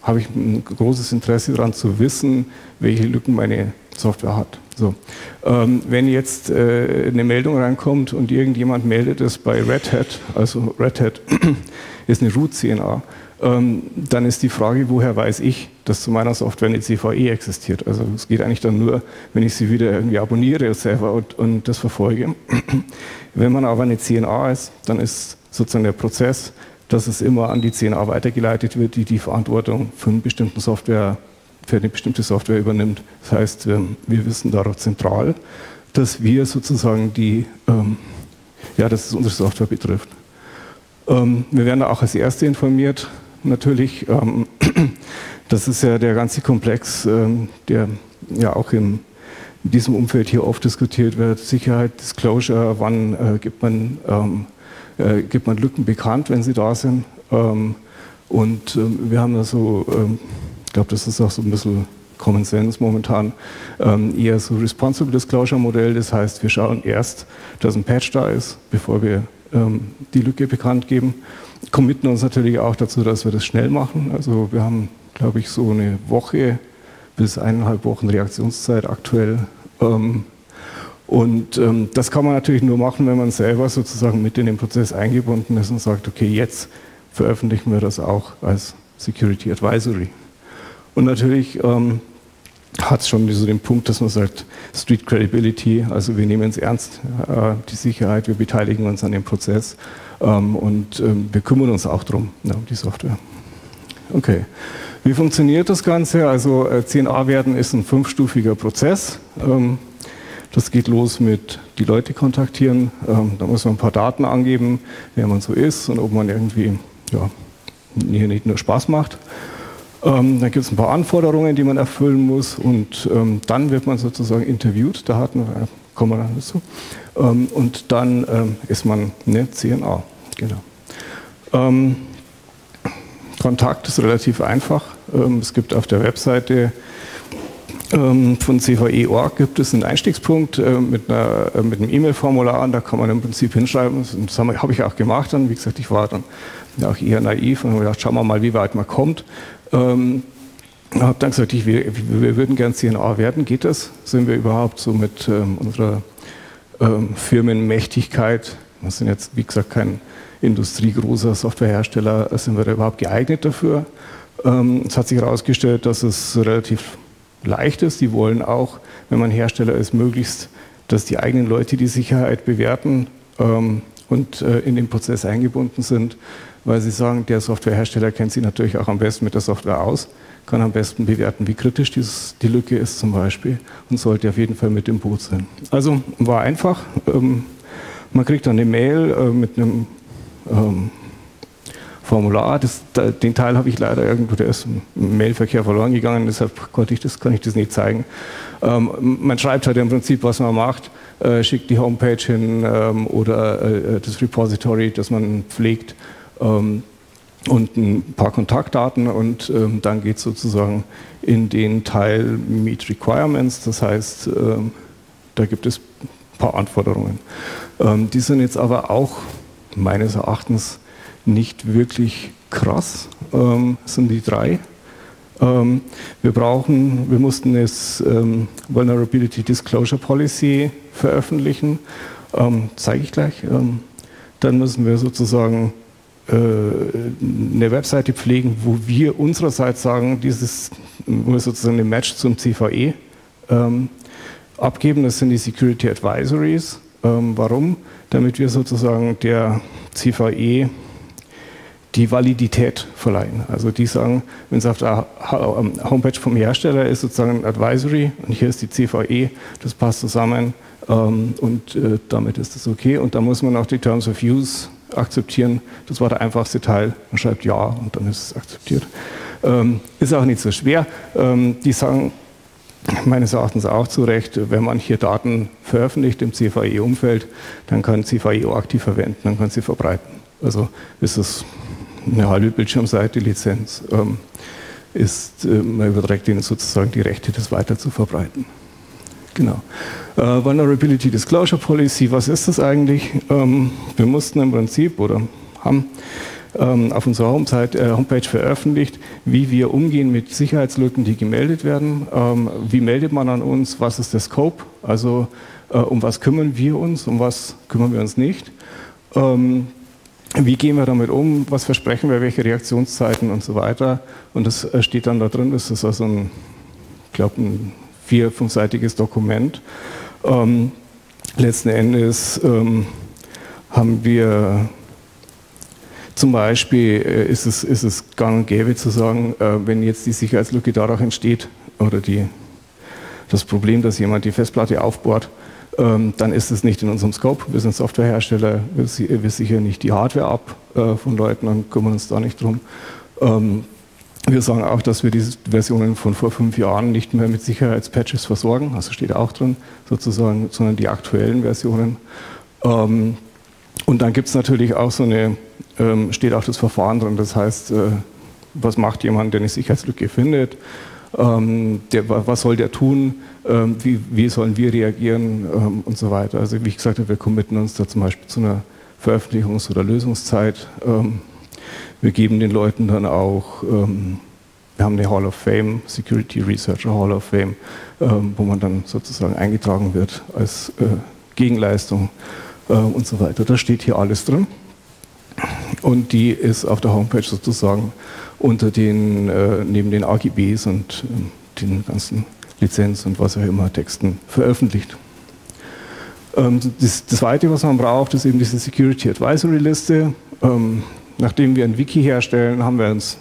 habe ich ein großes Interesse daran zu wissen, welche Lücken meine Software hat. So. Ähm, wenn jetzt äh, eine Meldung reinkommt und irgendjemand meldet es bei Red Hat, also Red Hat ist eine Root-CNA, dann ist die Frage, woher weiß ich, dass zu meiner Software eine CVE existiert. Also es geht eigentlich dann nur, wenn ich sie wieder irgendwie abonniere selber und, und das verfolge. wenn man aber eine CNA ist, dann ist sozusagen der Prozess, dass es immer an die CNA weitergeleitet wird, die die Verantwortung für, einen bestimmten Software, für eine bestimmte Software übernimmt. Das heißt, ähm, wir wissen darauf zentral, dass wir sozusagen die, ähm, ja, dass es unsere Software betrifft. wir werden da auch als Erste informiert, natürlich. Ähm, das ist ja der ganze Komplex, ähm, der ja auch in diesem Umfeld hier oft diskutiert wird. Sicherheit, Disclosure, wann äh, gibt, man, ähm, äh, gibt man Lücken bekannt, wenn sie da sind. und wir haben da so, ich glaube, das ist auch so ein bisschen Common Sense momentan, eher so Responsible Disclosure Modell. Das heißt, wir schauen erst, dass ein Patch da ist, bevor wir die Lücke bekannt geben committen uns natürlich auch dazu, dass wir das schnell machen. Also wir haben, glaube ich, so eine Woche bis eineinhalb Wochen Reaktionszeit aktuell. Ähm, und ähm, das kann man natürlich nur machen, wenn man selber sozusagen mit in den Prozess eingebunden ist und sagt, okay, jetzt veröffentlichen wir das auch als Security Advisory. Und natürlich ähm, hat es schon so den Punkt, dass man sagt, Street Credibility, also wir nehmen es ernst, äh, die Sicherheit, wir beteiligen uns an dem Prozess und ähm, wir kümmern uns auch darum, ja, um die Software. Okay. Wie funktioniert das Ganze? Also äh, CNA werden ist ein fünfstufiger Prozess. Ähm, das geht los mit die Leute kontaktieren. Ähm, da muss man ein paar Daten angeben, wer man so ist und ob man irgendwie ja, hier nicht nur Spaß macht. Ähm, dann gibt es ein paar Anforderungen, die man erfüllen muss und ähm, dann wird man sozusagen interviewt. Da hatten wir, kommen wir dann dazu. Ähm, und dann ähm, ist man eine CNA. Genau. Ähm, Kontakt ist relativ einfach. Ähm, es gibt auf der Webseite von CVE.org gibt es einen Einstiegspunkt äh, mit, einer, äh, mit einem E-Mail-Formular und da kann man im Prinzip hinschreiben. Das habe ich auch gemacht dann. Wie gesagt, ich war dann auch eher naiv und habe gedacht, schauen wir mal, wie weit man kommt. Ähm, habe dann gesagt, ich, wir, wir, würden gern CNA werden. Geht das? Sind wir überhaupt so mit ähm, unserer ähm, Firmenmächtigkeit? Wir sind jetzt, wie gesagt, kein industriegroßer Softwarehersteller. Sind wir da überhaupt geeignet dafür? Ähm, es hat sich herausgestellt, dass es relativ leicht ist. Die wollen auch, wenn man Hersteller ist, möglichst, dass die eigenen Leute die Sicherheit bewerten ähm, und äh, in den Prozess eingebunden sind weil Sie sagen, der Softwarehersteller kennt sich natürlich auch am besten mit der Software aus, kann am besten bewerten, wie kritisch dieses, die Lücke ist zum Beispiel und sollte auf jeden Fall mit im Boot sein. Also war einfach. Ähm, man kriegt dann eine Mail äh, mit einem ähm, Formular. Das, da, den Teil habe ich leider irgendwo, der ist im Mailverkehr verloren gegangen, deshalb konnte ich das, kann ich das nicht zeigen. Ähm, man schreibt halt im Prinzip, was man macht, äh, schickt die Homepage hin ähm, oder äh, das Repository, das man pflegt ähm, und ein paar Kontaktdaten und ähm, dann geht es sozusagen in den Teil Meet Requirements. Das heißt, ähm, da gibt es paar Anforderungen. Ähm, die sind jetzt aber auch meines Erachtens nicht wirklich krass, ähm, sind die drei. Ähm, wir brauchen, wir mussten es ähm, Vulnerability Disclosure Policy veröffentlichen, ähm, zeige ich gleich. Ähm, dann müssen wir sozusagen äh, eine Webseite pflegen, wo wir unsererseits sagen, dieses, wo wir sozusagen eine Match zum CVE ähm, abgeben. Das sind die Security Advisories. Warum? Damit wir sozusagen der CVE die Validität verleihen. Also die sagen, wenn es auf der Homepage vom Hersteller ist, sozusagen ein Advisory und hier ist die CVE, das passt zusammen ähm, und äh, damit ist das okay. Und da muss man auch die Terms of Use akzeptieren. Das war der einfachste Teil. Man schreibt Ja und dann ist es akzeptiert. Ähm, ist auch nicht so schwer. Ähm, die sagen meines Erachtens auch zu Recht, wenn man hier Daten veröffentlicht im CVE-Umfeld, dann kann CVE auch aktiv verwenden, dann kann sie verbreiten. Also ist es eine halbe Bildschirmseite Lizenz ähm, ist, äh, man überträgt ihnen sozusagen die Rechte, das weiter zu verbreiten. Genau. Äh, Vulnerability Disclosure Policy, was ist das eigentlich? Ähm, wir mussten im Prinzip oder haben ähm, auf unserer Homepage, äh, Homepage, veröffentlicht, wie wir umgehen mit Sicherheitslücken, die gemeldet werden. Ähm, wie meldet man an uns? Was ist der Scope? Also äh, um was kümmern wir uns, um was kümmern wir uns nicht? Ähm, wie gehen wir damit um, was versprechen wir, welche Reaktionszeiten und so weiter. Und das äh, steht dann da drin, das ist also ein, ich glaube, ein vier-, fünfseitiges Dokument. Ähm, letzten Endes ähm, haben wir zum Beispiel, äh, ist, es, ist es gang und gäbe zu sagen, äh, wenn jetzt die Sicherheitslücke dadurch entsteht oder die, das Problem, dass jemand die Festplatte aufbohrt, ähm, dann ist es nicht in unserem Scope. Wir sind Softwarehersteller, wir, sichern nicht die Hardware ab äh, von Leuten und kümmern uns da nicht drum. Ähm, wir sagen auch, dass wir diese Versionen von vor fünf Jahren nicht mehr mit Sicherheitspatches versorgen, also steht auch drin, sozusagen, sondern die aktuellen Versionen. Ähm, und dann gibt es natürlich auch so eine, steht auch das Verfahren drin, das heißt, äh, was macht jemand, der eine Sicherheitslücke findet? Der, was soll der tun? Ähm, wie, wie, sollen wir reagieren ähm, und so weiter. Also wie ich gesagt habe, wir committen uns da zum Beispiel zu einer Veröffentlichungs- oder Lösungszeit. Ähm, wir geben den Leuten dann auch, ähm, wir haben eine Hall of Fame, Security Researcher Hall of Fame, ähm, wo man dann sozusagen eingetragen wird als äh, Gegenleistung äh, und so weiter. Da steht hier alles drin. Und die ist auf der Homepage sozusagen unter den, äh, neben den AGBs und äh, den ganzen Lizenz und was auch immer Texten veröffentlicht. Ähm, das, das Zweite, was man braucht, ist eben diese Security Advisory Liste. Ähm, nachdem wir ein Wiki herstellen, haben wir uns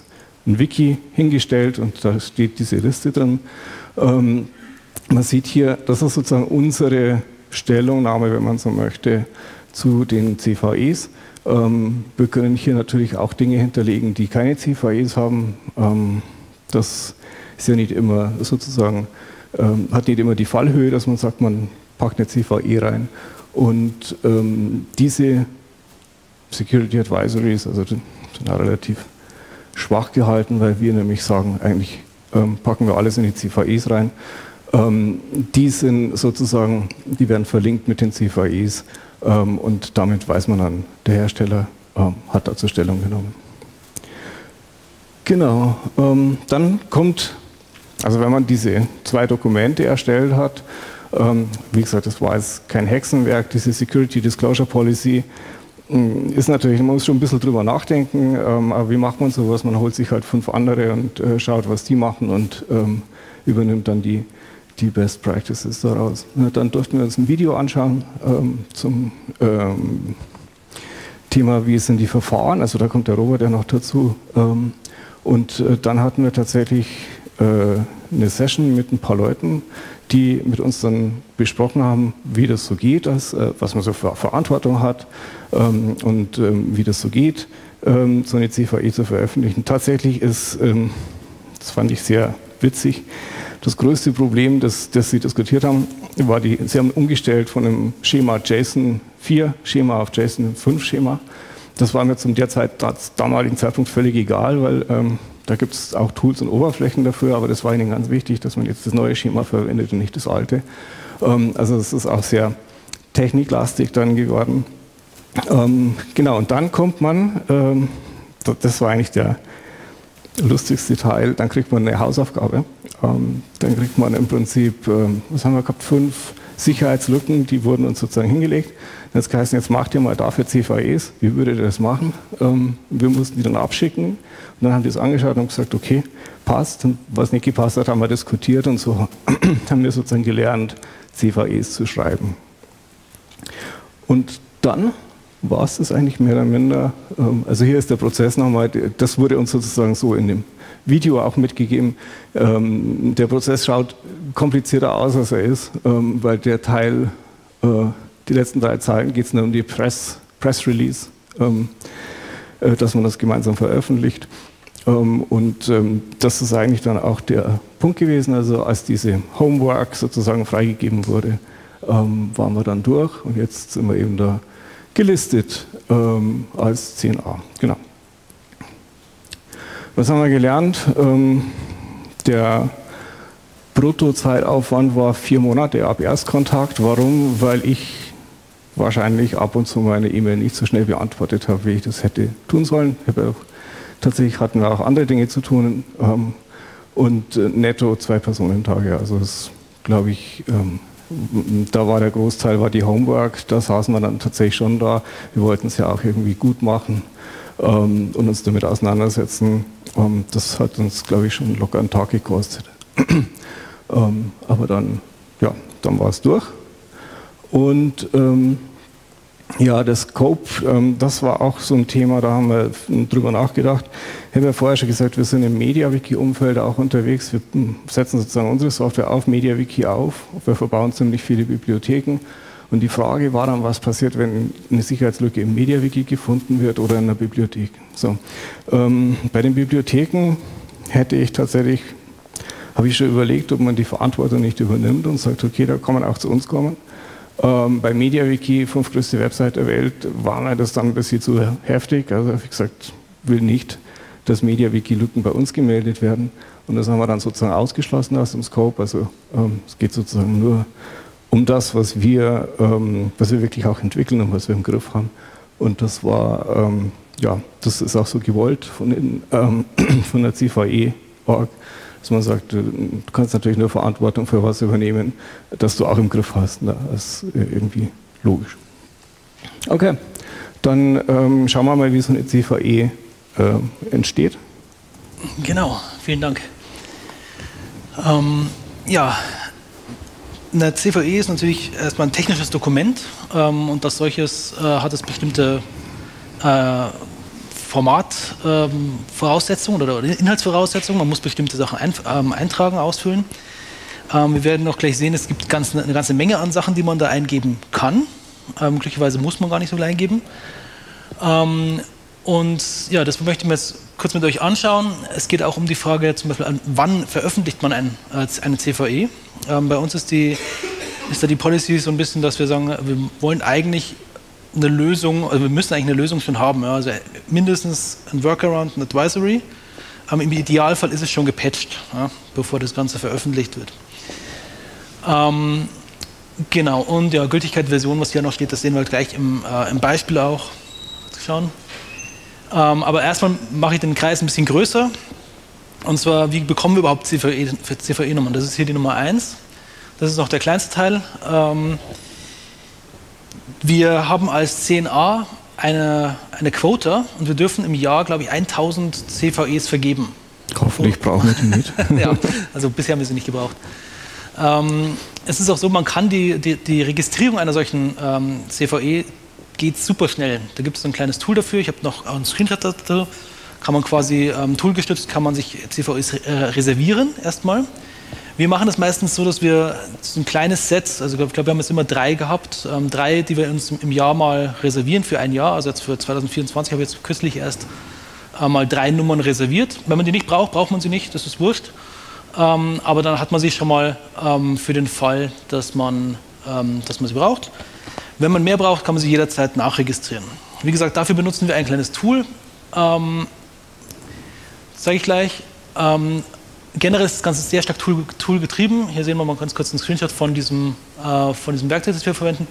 ein Wiki hingestellt und da steht diese Liste drin. Ähm, man sieht hier, das ist sozusagen unsere Stellungnahme, wenn man so möchte, zu den CVEs. wir können hier natürlich auch Dinge hinterlegen, die keine CVEs haben. das ist ja nicht immer sozusagen ähm, hat nicht immer die Fallhöhe, dass man sagt, man packt eine CVE rein. Und ähm, diese Security Advisories also sind auch relativ schwach gehalten, weil wir nämlich sagen, eigentlich ähm, packen wir alles in die CVEs rein. Ähm, die sind sozusagen, die werden verlinkt mit den CVEs ähm, und damit weiß man dann, der Hersteller ähm, hat dazu Stellung genommen. Genau, dann kommt also wenn man diese zwei Dokumente erstellt hat, ähm, wie gesagt, das war jetzt kein Hexenwerk, diese Security Disclosure Policy, mm, ist natürlich, man muss schon ein bisschen drüber nachdenken, ähm, aber wie macht man sowas? Man holt sich halt fünf andere und äh, schaut, was die machen und ähm, übernimmt dann die, die Best Practices daraus. Dann durften wir uns ein Video anschauen ähm, zum ähm, Thema, wie sind die Verfahren, also da kommt der Robert ja noch dazu. Ähm, und äh, dann hatten wir tatsächlich äh, eine Session mit ein paar Leuten, die mit uns dann besprochen haben, wie das so geht, als, äh, was man so für Verantwortung hat ähm, und ähm, wie das so geht, ähm, so eine CVE zu veröffentlichen. Tatsächlich ist, das fand ich sehr witzig, das größte Problem, das, das sie diskutiert haben, war die, sie haben umgestellt von einem Schema JSON 4 Schema auf JSON 5 Schema. Das war mir zum derzeit, damaligen Zeitpunkt völlig egal, weil ähm, da gibt es auch Tools und Oberflächen dafür, aber das war Ihnen ganz wichtig, dass man jetzt das neue Schema verwendet und nicht das alte. Ähm, also es ist auch sehr techniklastig dann geworden. Ähm, genau, und dann kommt man, ähm, das war eigentlich der lustigste Teil, dann kriegt man eine Hausaufgabe. Ähm, dann kriegt man im Prinzip, ähm, was haben wir gehabt, fünf Sicherheitslücken, die wurden uns sozusagen hingelegt. Jetzt heißt jetzt macht ihr mal dafür CVEs, wie würdet ihr das machen? Ähm, wir mussten die dann abschicken und dann haben die es angeschaut und gesagt, okay, passt. Und was nicht gepasst hat, haben wir diskutiert und so haben wir sozusagen gelernt, CVEs zu schreiben. Und dann war es das eigentlich mehr oder minder. Also hier ist der Prozess nochmal, das wurde uns sozusagen so in dem Video auch mitgegeben. Ähm, der Prozess schaut komplizierter aus, als er ist, ähm, weil der Teil, äh, die letzten drei Zeilen geht es nur um die Press, Press Release, äh, dass man das gemeinsam veröffentlicht. und das ist eigentlich dann auch der Punkt gewesen, also als diese Homework sozusagen freigegeben wurde, waren wir dann durch und jetzt sind wir eben da gelistet ähm, als 10a. Genau. Was haben wir gelernt? Ähm, der Bruttozeitaufwand war vier Monate ab Erstkontakt. Warum? Weil ich wahrscheinlich ab und zu meine E-Mail nicht so schnell beantwortet habe, wie ich das hätte tun sollen. Auch, tatsächlich hatten wir auch andere Dinge zu tun. Ähm, und äh, netto zwei Personentage. Also das glaube ich, ähm, da war der Großteil war die Homework, da saßen wir dann tatsächlich schon da. Wir wollten es ja auch irgendwie gut machen ähm, und uns damit auseinandersetzen. Ähm, das hat uns, glaube ich, schon locker einen Tag gekostet. ähm, aber dann, ja, dann war es durch. Und ähm, ja, das Scope, ähm, das war auch so ein Thema, da haben wir drüber nachgedacht. Ich habe ja vorher schon gesagt, wir sind im MediaWiki-Umfeld auch unterwegs. Wir hm, setzen sozusagen unsere Software auf MediaWiki auf. Wir verbauen ziemlich viele Bibliotheken. Und die Frage war dann, was passiert, wenn eine Sicherheitslücke im MediaWiki gefunden wird oder in einer Bibliothek. So, ähm, bei den Bibliotheken hätte ich tatsächlich, habe ich schon überlegt, ob man die Verantwortung nicht übernimmt und sagt, okay, da kann man auch zu uns kommen. Ähm, bei MediaWiki, fünftgrößte Website der Welt, war mir das dann ein bisschen zu heftig. Also habe ich gesagt, will nicht, dass MediaWiki-Lücken bei uns gemeldet werden. Und das haben wir dann sozusagen ausgeschlossen aus dem Scope. Also ähm, es geht sozusagen nur um das, was wir, ähm, was wir wirklich auch entwickeln und was wir im Griff haben. Und das war, ähm, ja, das ist auch so gewollt von, den, ähm, von der CVE-Org dass man sagt, du kannst natürlich nur Verantwortung für was übernehmen, das du auch im Griff hast. Ne? Das ist irgendwie logisch. Okay, dann ähm, schauen wir mal, wie so eine CVE äh, entsteht. Genau, vielen Dank. Ähm, ja, eine CVE ist natürlich erstmal ein technisches Dokument ähm, und als solches äh, hat es bestimmte äh, Formatvoraussetzungen ähm, oder Inhaltsvoraussetzungen. Man muss bestimmte Sachen ein, ähm, eintragen, ausfüllen. Ähm, wir werden auch gleich sehen, es gibt ganz, eine ganze Menge an Sachen, die man da eingeben kann. Ähm, glücklicherweise muss man gar nicht so viel eingeben. Ähm, und ja, das möchte ich mir jetzt kurz mit euch anschauen. Es geht auch um die Frage, zum Beispiel, wann veröffentlicht man ein, äh, eine CVE? Ähm, bei uns ist, die, ist da die Policy so ein bisschen, dass wir sagen, wir wollen eigentlich eine Lösung, also wir müssen eigentlich eine Lösung schon haben. Ja. Also mindestens ein Workaround, ein Advisory. Aber im Idealfall ist es schon gepatcht, ja, bevor das Ganze veröffentlicht wird. Ähm, genau, und ja, Gültigkeit Version, was hier noch steht, das sehen wir halt gleich im, äh, im Beispiel auch. Schauen. Ähm, aber erstmal mache ich den Kreis ein bisschen größer. Und zwar, wie bekommen wir überhaupt CVE-Nummern? das ist hier die Nummer 1. Das ist noch der kleinste Teil. Ähm, wir haben als CNA eine, eine Quota und wir dürfen im Jahr, glaube ich, 1000 CVEs vergeben. Hoffentlich brauchen wir die nicht. ja, also bisher haben wir sie nicht gebraucht. Ähm, es ist auch so, man kann die, die, die Registrierung einer solchen ähm, CVE geht super schnell. Da gibt es ein kleines Tool dafür. Ich habe noch einen Screenshot dazu. Kann man quasi ähm, toolgestützt, kann man sich CVEs äh, reservieren erstmal. Wir machen das meistens so, dass wir so ein kleines Set, also ich glaube, wir haben jetzt immer drei gehabt, ähm, drei, die wir uns im Jahr mal reservieren für ein Jahr. Also jetzt für 2024 habe ich jetzt kürzlich erst äh, mal drei Nummern reserviert. Wenn man die nicht braucht, braucht man sie nicht, das ist wurscht. Ähm, aber dann hat man sie schon mal ähm, für den Fall, dass man, ähm, dass man sie braucht. Wenn man mehr braucht, kann man sie jederzeit nachregistrieren. Wie gesagt, dafür benutzen wir ein kleines Tool. Ähm, Sage ich gleich. Ähm, generell ist das Ganze sehr stark Tool, Tool getrieben. Hier sehen wir mal ganz kurz einen Screenshot von diesem, äh, von diesem Werkzeug, das wir verwenden.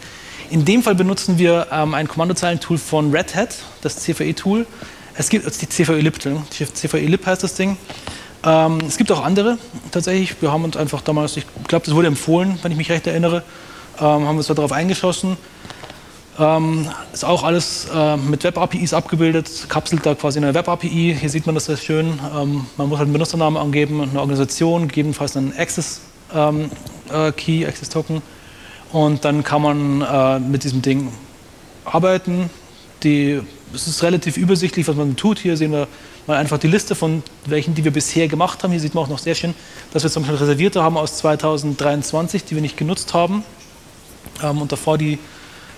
In dem Fall benutzen wir ähm, ein Kommandozeilentool von Red Hat, das CVE-Tool. Es gibt die CVE-Lib, CVE-Lib heißt das Ding. Ähm, es gibt auch andere tatsächlich. Wir haben uns einfach damals, ich glaube, das wurde empfohlen, wenn ich mich recht erinnere, ähm, haben wir uns darauf eingeschossen. Ähm, ist auch alles äh, mit Web-APIs abgebildet, kapselt da quasi eine Web-API. Hier sieht man das sehr schön. Ähm, man muss halt einen Benutzernamen angeben, eine Organisation, gegebenenfalls einen Access-Key, ähm, äh, Access-Token. Und dann kann man äh, mit diesem Ding arbeiten. Die, es ist relativ übersichtlich, was man tut. Hier sehen wir mal einfach die Liste von welchen, die wir bisher gemacht haben. Hier sieht man auch noch sehr schön, dass wir zum Beispiel Reservierte haben aus 2023, die wir nicht genutzt haben. Ähm, und davor die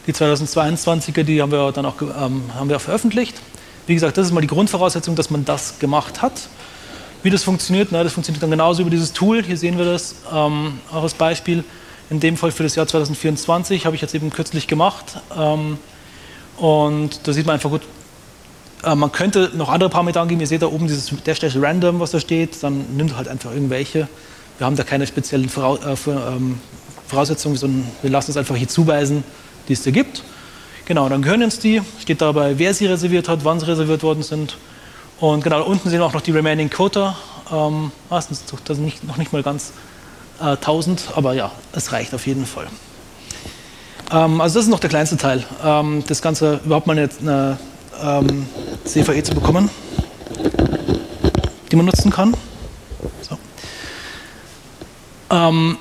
die 2022er, die haben wir dann auch, ähm, haben wir veröffentlicht. Wie gesagt, das ist mal die Grundvoraussetzung, dass man das gemacht hat. Wie das funktioniert, na, das funktioniert dann genauso über dieses Tool. Hier sehen wir das ähm, auch als Beispiel. In dem Fall für das Jahr 2024 habe ich jetzt eben kürzlich gemacht. Ähm, und da sieht man einfach gut, äh, man könnte noch andere Parameter angeben. Ihr seht da oben dieses Dash Random, was da steht. Dann nimmt halt einfach irgendwelche. Wir haben da keine speziellen äh, ähm, Voraussetzungen, sondern wir lassen es einfach hier zuweisen die es da gibt. Genau, dann gehören uns die, steht dabei, wer sie reserviert hat, wann sie reserviert worden sind. Und genau, unten sehen wir auch noch die Remaining Quota. Ähm, das sind nicht, noch nicht mal ganz äh, 1000, aber ja, es reicht auf jeden Fall. Ähm, also das ist noch der kleinste Teil, ähm, das Ganze überhaupt mal eine, eine ähm, CVE zu bekommen, die man nutzen kann. So. Ähm,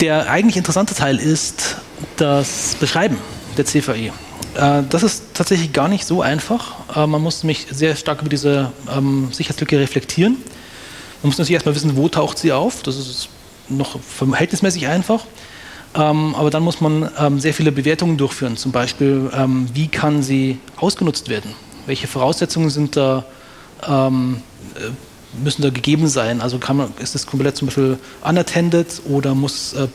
der eigentlich interessante Teil ist das Beschreiben der CVE. Äh, das ist tatsächlich gar nicht so einfach. Äh, man muss nämlich sehr stark über diese ähm, Sicherheitslücke reflektieren. Man muss natürlich erstmal wissen, wo taucht sie auf. Das ist noch verhältnismäßig einfach. Ähm, aber dann muss man ähm, sehr viele Bewertungen durchführen. Zum Beispiel, wie kann sie ausgenutzt werden? Welche Voraussetzungen sind da äh, müssen da gegeben sein? Also kann man, ist das komplett zum Beispiel unattended oder muss, äh,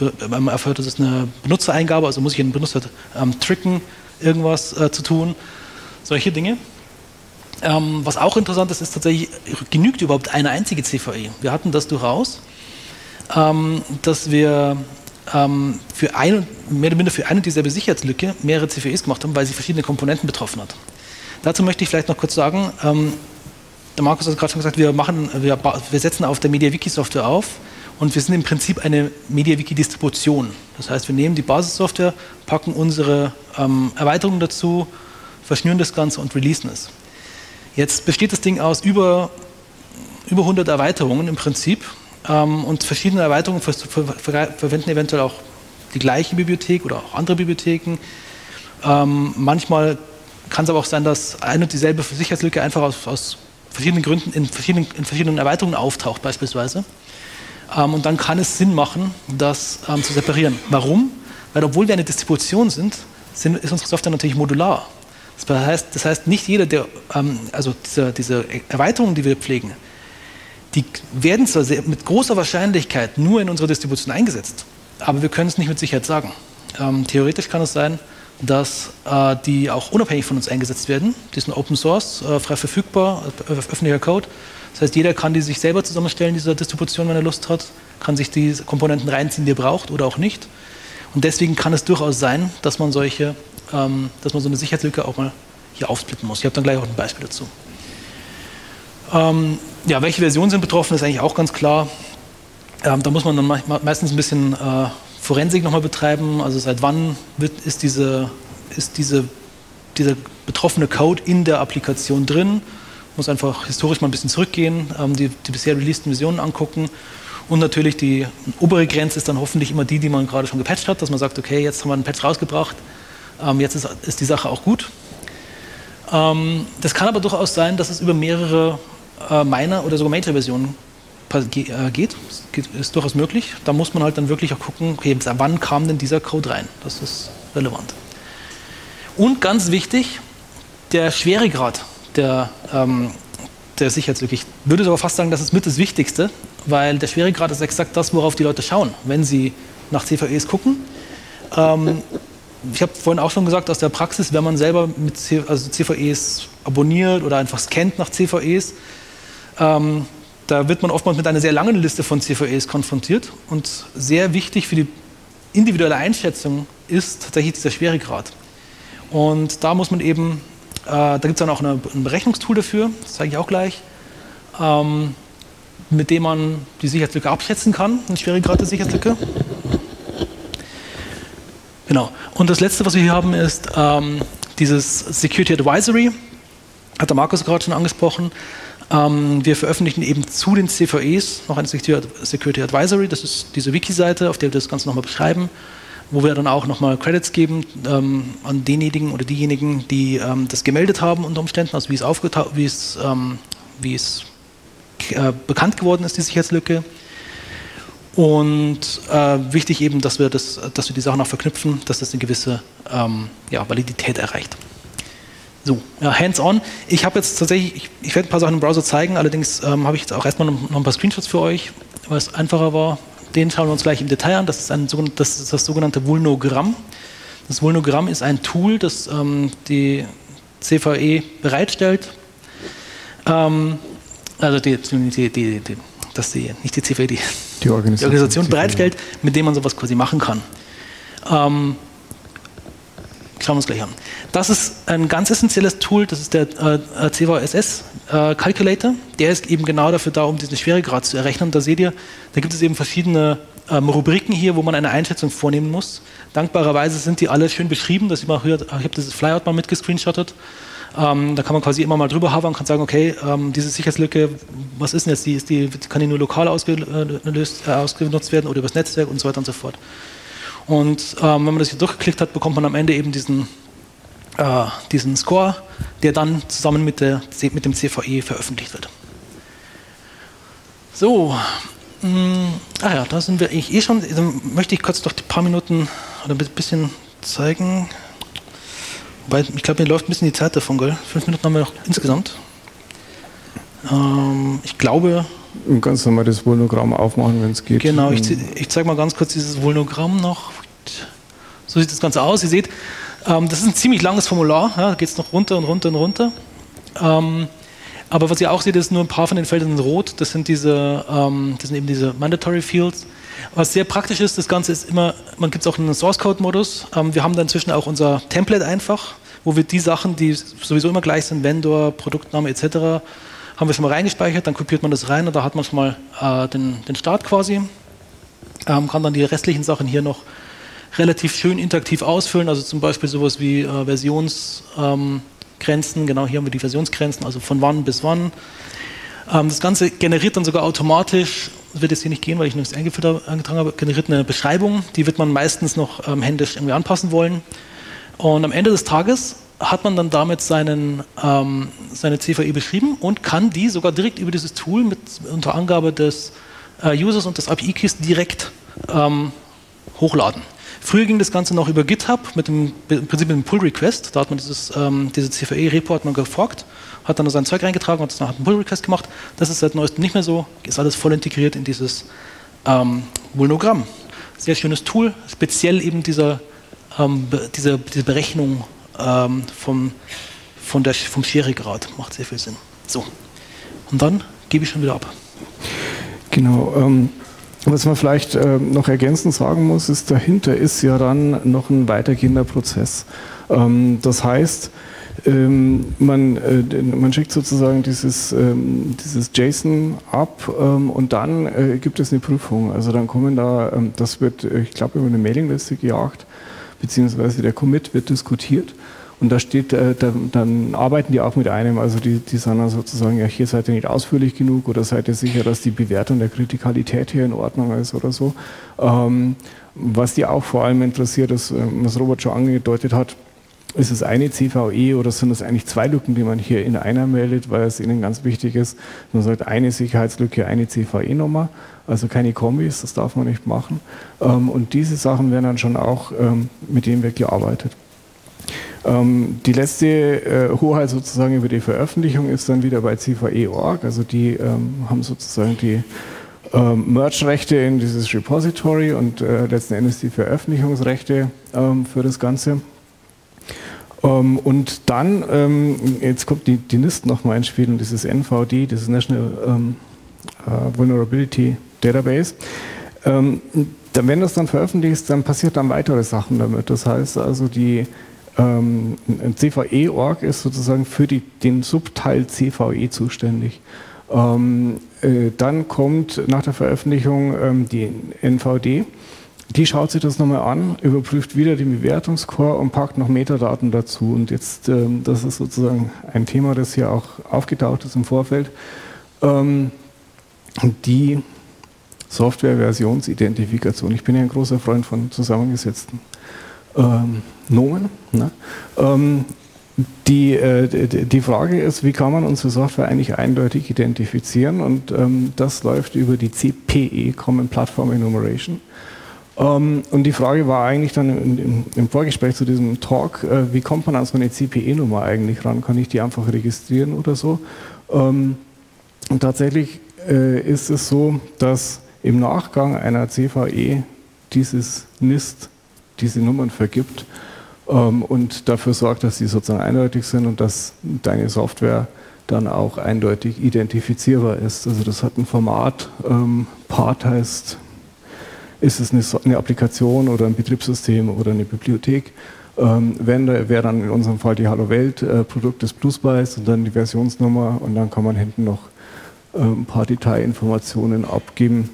das ist eine Benutzereingabe, also muss ich einen Benutzer ähm, tricken, irgendwas äh, zu tun? Solche Dinge. Ähm, was auch interessant ist, ist tatsächlich, genügt überhaupt eine einzige CVE? Wir hatten das durchaus, ähm, dass wir ähm, für eine, mehr oder minder für eine dieselbe Sicherheitslücke mehrere CVEs gemacht haben, weil sie verschiedene Komponenten betroffen hat. Dazu möchte ich vielleicht noch kurz sagen, ähm, der Markus hat gerade schon gesagt, wir, machen, wir, wir setzen auf der MediaWiki-Software auf und wir sind im Prinzip eine MediaWiki-Distribution. Das heißt, wir nehmen die Basissoftware, packen unsere ähm, Erweiterungen dazu, verschnüren das Ganze und releasen es. Jetzt besteht das Ding aus über, über 100 Erweiterungen im Prinzip ähm, und verschiedene Erweiterungen ver ver ver verwenden eventuell auch die gleiche Bibliothek oder auch andere Bibliotheken. Ähm, manchmal kann es aber auch sein, dass eine und dieselbe Sicherheitslücke einfach aus, aus verschiedenen Gründen in verschiedenen, in verschiedenen Erweiterungen auftaucht beispielsweise. Ähm, und dann kann es Sinn machen, das ähm, zu separieren. Warum? Weil obwohl wir eine Distribution sind, sind ist unsere Software natürlich modular. Das heißt, das heißt nicht jeder, der, ähm, also diese, diese Erweiterungen, die wir pflegen, die werden zwar sehr, mit großer Wahrscheinlichkeit nur in unserer Distribution eingesetzt, aber wir können es nicht mit Sicherheit sagen. Ähm, theoretisch kann es sein, dass äh, die auch unabhängig von uns eingesetzt werden. Die sind Open Source, äh, frei verfügbar, äh, öffentlicher Code. Das heißt, jeder kann die sich selber zusammenstellen, diese Distribution, wenn er Lust hat, kann sich die Komponenten reinziehen, die er braucht oder auch nicht. Und deswegen kann es durchaus sein, dass man solche, ähm, dass man so eine Sicherheitslücke auch mal hier aufsplitten muss. Ich habe dann gleich auch ein Beispiel dazu. Ähm, ja, welche Versionen sind betroffen, ist eigentlich auch ganz klar. Ähm, da muss man dann meistens ein bisschen äh, Forensik nochmal betreiben. Also seit wann wird, ist, diese, ist diese, dieser betroffene Code in der Applikation drin? Muss einfach historisch mal ein bisschen zurückgehen, ähm, die, die bisher releaseden Versionen angucken. Und natürlich die obere Grenze ist dann hoffentlich immer die, die man gerade schon gepatcht hat, dass man sagt, okay, jetzt haben wir einen Patch rausgebracht, ähm, jetzt ist, ist, die Sache auch gut. Ähm, das kann aber durchaus sein, dass es über mehrere äh, Miner- oder sogar Major-Versionen geht, geht, ist durchaus möglich. Da muss man halt dann wirklich auch gucken, okay, wann kam denn dieser Code rein? Das ist relevant. Und ganz wichtig, der Schweregrad der, ähm, der Sicherheitslücke. Ich würde aber fast sagen, das ist mit das Wichtigste, weil der Schweregrad ist exakt das, worauf die Leute schauen, wenn sie nach CVEs gucken. Ähm, ich habe vorhin auch schon gesagt, aus der Praxis, wenn man selber mit C also CVEs abonniert oder einfach scannt nach CVEs, ähm, da wird man oftmals mit einer sehr langen Liste von CVEs konfrontiert. Und sehr wichtig für die individuelle Einschätzung ist tatsächlich dieser Schweregrad. Und da muss man eben, äh, da gibt es dann auch eine, ein Berechnungstool dafür, das zeige ich auch gleich, ähm, mit dem man die Sicherheitslücke abschätzen kann, den Schweregrad der Sicherheitslücke. Genau. Und das letzte, was wir hier haben, ist ähm, dieses Security Advisory. Hat der Markus gerade schon angesprochen. Ähm, wir veröffentlichen eben zu den CVEs noch ein Security Advisory. Das ist diese Wiki-Seite, auf der wir das Ganze nochmal beschreiben, wo wir dann auch nochmal Credits geben ähm, an denjenigen oder diejenigen, die ähm, das gemeldet haben unter Umständen, also wie es, wie es, ähm, wie es äh, bekannt geworden ist, die Sicherheitslücke. Und äh, wichtig eben, dass wir, das, dass wir die Sachen auch verknüpfen, dass das eine gewisse ähm, ja, Validität erreicht. So, ja, hands-on. Ich habe jetzt tatsächlich, ich, ich, werde ein paar Sachen im Browser zeigen, allerdings ähm, habe ich jetzt auch erstmal noch, noch, ein paar Screenshots für euch, weil es einfacher war. Den schauen wir uns gleich im Detail an. Das ist, ein, das, ist das sogenannte Vulnogramm. Das Vulnogramm ist ein Tool, das ähm, die CVE bereitstellt. Ähm, also die, die, die, die, dass die, nicht die CVE, die, die Organisation, die Organisation bereitstellt, mit dem man sowas quasi machen kann. Schauen wir uns gleich an. Das ist ein ganz essentielles Tool, das ist der äh, CVSS äh, Calculator. Der ist eben genau dafür da, um diesen Schweregrad zu errechnen. Da seht ihr, da gibt es eben verschiedene ähm, Rubriken hier, wo man eine Einschätzung vornehmen muss. Dankbarerweise sind die alle schön beschrieben. Dass ich mal hier, ich habe dieses Flyout mal mitgescreenshottet. Ähm, da kann man quasi immer mal drüber hovern und kann sagen, okay, ähm, diese Sicherheitslücke, was ist denn jetzt die? Ist die kann die nur lokal ausgelöst, äh, ausgenutzt werden oder übers Netzwerk und so weiter und so fort. Und ähm, wenn man das hier durchgeklickt hat, bekommt man am Ende eben diesen, äh, diesen Score, der dann zusammen mit, der, mit dem CVE veröffentlicht wird. So, mh, mm, ah ja, da sind wir eigentlich eh schon. Dann möchte ich kurz noch ein paar Minuten oder ein bisschen zeigen. Wobei, ich glaube, mir läuft ein bisschen die Zeit davon, gell? Fünf Minuten haben wir noch insgesamt. Ähm, ich glaube, Du kannst du mal das Vulnogramm aufmachen, wenn es geht. Genau, ich, ich zeige mal ganz kurz dieses Vulnogramm noch. So sieht das Ganze aus. Ihr seht, ähm, das ist ein ziemlich langes Formular. Da geht es noch runter und runter und runter. Ähm, aber was ihr auch seht, ist nur ein paar von den Feldern sind rot. Das sind, diese, ähm, das sind eben diese Mandatory Fields. Was sehr praktisch ist, das Ganze ist immer, man gibt es auch einen Source Code Modus. Wir haben da inzwischen auch unser Template einfach, wo wir die Sachen, die sowieso immer gleich sind, Vendor, Produktname etc., haben wir schon mal reingespeichert, dann kopiert man das rein und da hat man schon mal äh, den, den, Start quasi. Kann dann die restlichen Sachen hier noch relativ schön interaktiv ausfüllen, also zum Beispiel sowas wie äh, Versionsgrenzen, ähm, genau hier haben wir die Versionsgrenzen, also von wann bis wann. Ähm, das Ganze generiert dann sogar automatisch, das wird jetzt hier nicht gehen, weil ich nichts eingetragen habe, generiert eine Beschreibung, die wird man meistens noch ähm, händisch irgendwie anpassen wollen. Und am Ende des Tages hat man dann damit seinen, ähm, seine CVE beschrieben und kann die sogar direkt über dieses Tool mit unter Angabe des äh, Users und des API-Keys direkt ähm, hochladen. Früher ging das Ganze noch über GitHub mit dem im Prinzip mit dem Pull-Request. Da hat man dieses, ähm, diese CVE-Report man geforkt, hat dann sein Zeug reingetragen und hat einen Pull-Request gemacht. Das ist seit neuestem nicht mehr so, ist alles voll integriert in dieses ähm, Vulnogramm. Sehr schönes Tool, speziell eben dieser, ähm, diese, diese Berechnung ähm, vom, von der, vom Schweregrad. Macht sehr viel Sinn. So, und dann gebe ich schon wieder ab. Genau. Ähm, was man vielleicht äh, noch ergänzend sagen muss, ist, dahinter ist ja dann noch ein weitergehender Prozess. Ähm, das heißt, ähm, man, äh, man schickt sozusagen dieses, ähm, dieses JSON ab ähm, und dann äh, gibt es eine Prüfung. Also dann kommen da, ähm, das wird, ich glaube, über eine Mailingliste gejagt, beziehungsweise der Commit wird diskutiert. Und da steht, äh, da, dann arbeiten die auch mit einem, also die, die sagen dann sozusagen, ja, hier seid ihr nicht ausführlich genug oder seid ihr sicher, dass die Bewertung der Kritikalität hier in Ordnung ist oder so. Ähm, was die auch vor allem interessiert, ist, äh, was Robert schon angedeutet hat, ist es eine CVE oder sind es eigentlich zwei Lücken, die man hier in einer meldet, weil es ihnen ganz wichtig ist, man sagt eine Sicherheitslücke, eine CVE-Nummer, also keine Kombis, das darf man nicht machen. Ähm, und diese Sachen werden dann schon auch, ähm, mit denen wird gearbeitet. Ähm, die letzte äh, Hoheit sozusagen über die Veröffentlichung ist dann wieder bei CVE.org. Also die ähm, haben sozusagen die ähm, Merge-Rechte in dieses Repository und äh, letzten Endes die Veröffentlichungsrechte ähm, für das Ganze. Ähm, und dann, ähm, jetzt kommt die, die NIST nochmal ins Spiel und dieses NVD, dieses National äh, Vulnerability Database. Ähm, wenn das dann veröffentlicht ist, dann passiert dann weitere Sachen damit. Das heißt also, die ähm, CVE-Org ist sozusagen für die, den Subteil CVE zuständig. Ähm, äh, dann kommt nach der Veröffentlichung ähm, die NVD. Die schaut sich das nochmal an, überprüft wieder den Bewertungscore und packt noch Metadaten dazu. Und jetzt, ähm, das ist sozusagen ein Thema, das hier auch aufgetaucht ist im Vorfeld. Ähm, die Software-Versionsidentifikation. Ich bin ja ein großer Freund von zusammengesetzten ähm, Nomen. Ne? Ähm, die, äh, die Frage ist, wie kann man unsere Software eigentlich eindeutig identifizieren? Und ähm, das läuft über die CPE, Common Platform Enumeration. Ähm, und die Frage war eigentlich dann im, im Vorgespräch zu diesem Talk, äh, wie kommt man an so eine CPE-Nummer eigentlich ran? Kann ich die einfach registrieren oder so? Ähm, und tatsächlich äh, ist es so, dass im Nachgang einer CVE dieses NIST diese Nummern vergibt ähm, und dafür sorgt, dass sie sozusagen eindeutig sind und dass deine Software dann auch eindeutig identifizierbar ist. Also das hat ein Format, ähm, Part heißt, ist es eine, eine, Applikation oder ein Betriebssystem oder eine Bibliothek. Ähm, Vendor wäre dann in unserem Fall die Hallo Welt, äh, Produkt des Bluespice und dann die Versionsnummer und dann kann man hinten noch äh, ein paar Detailinformationen abgeben,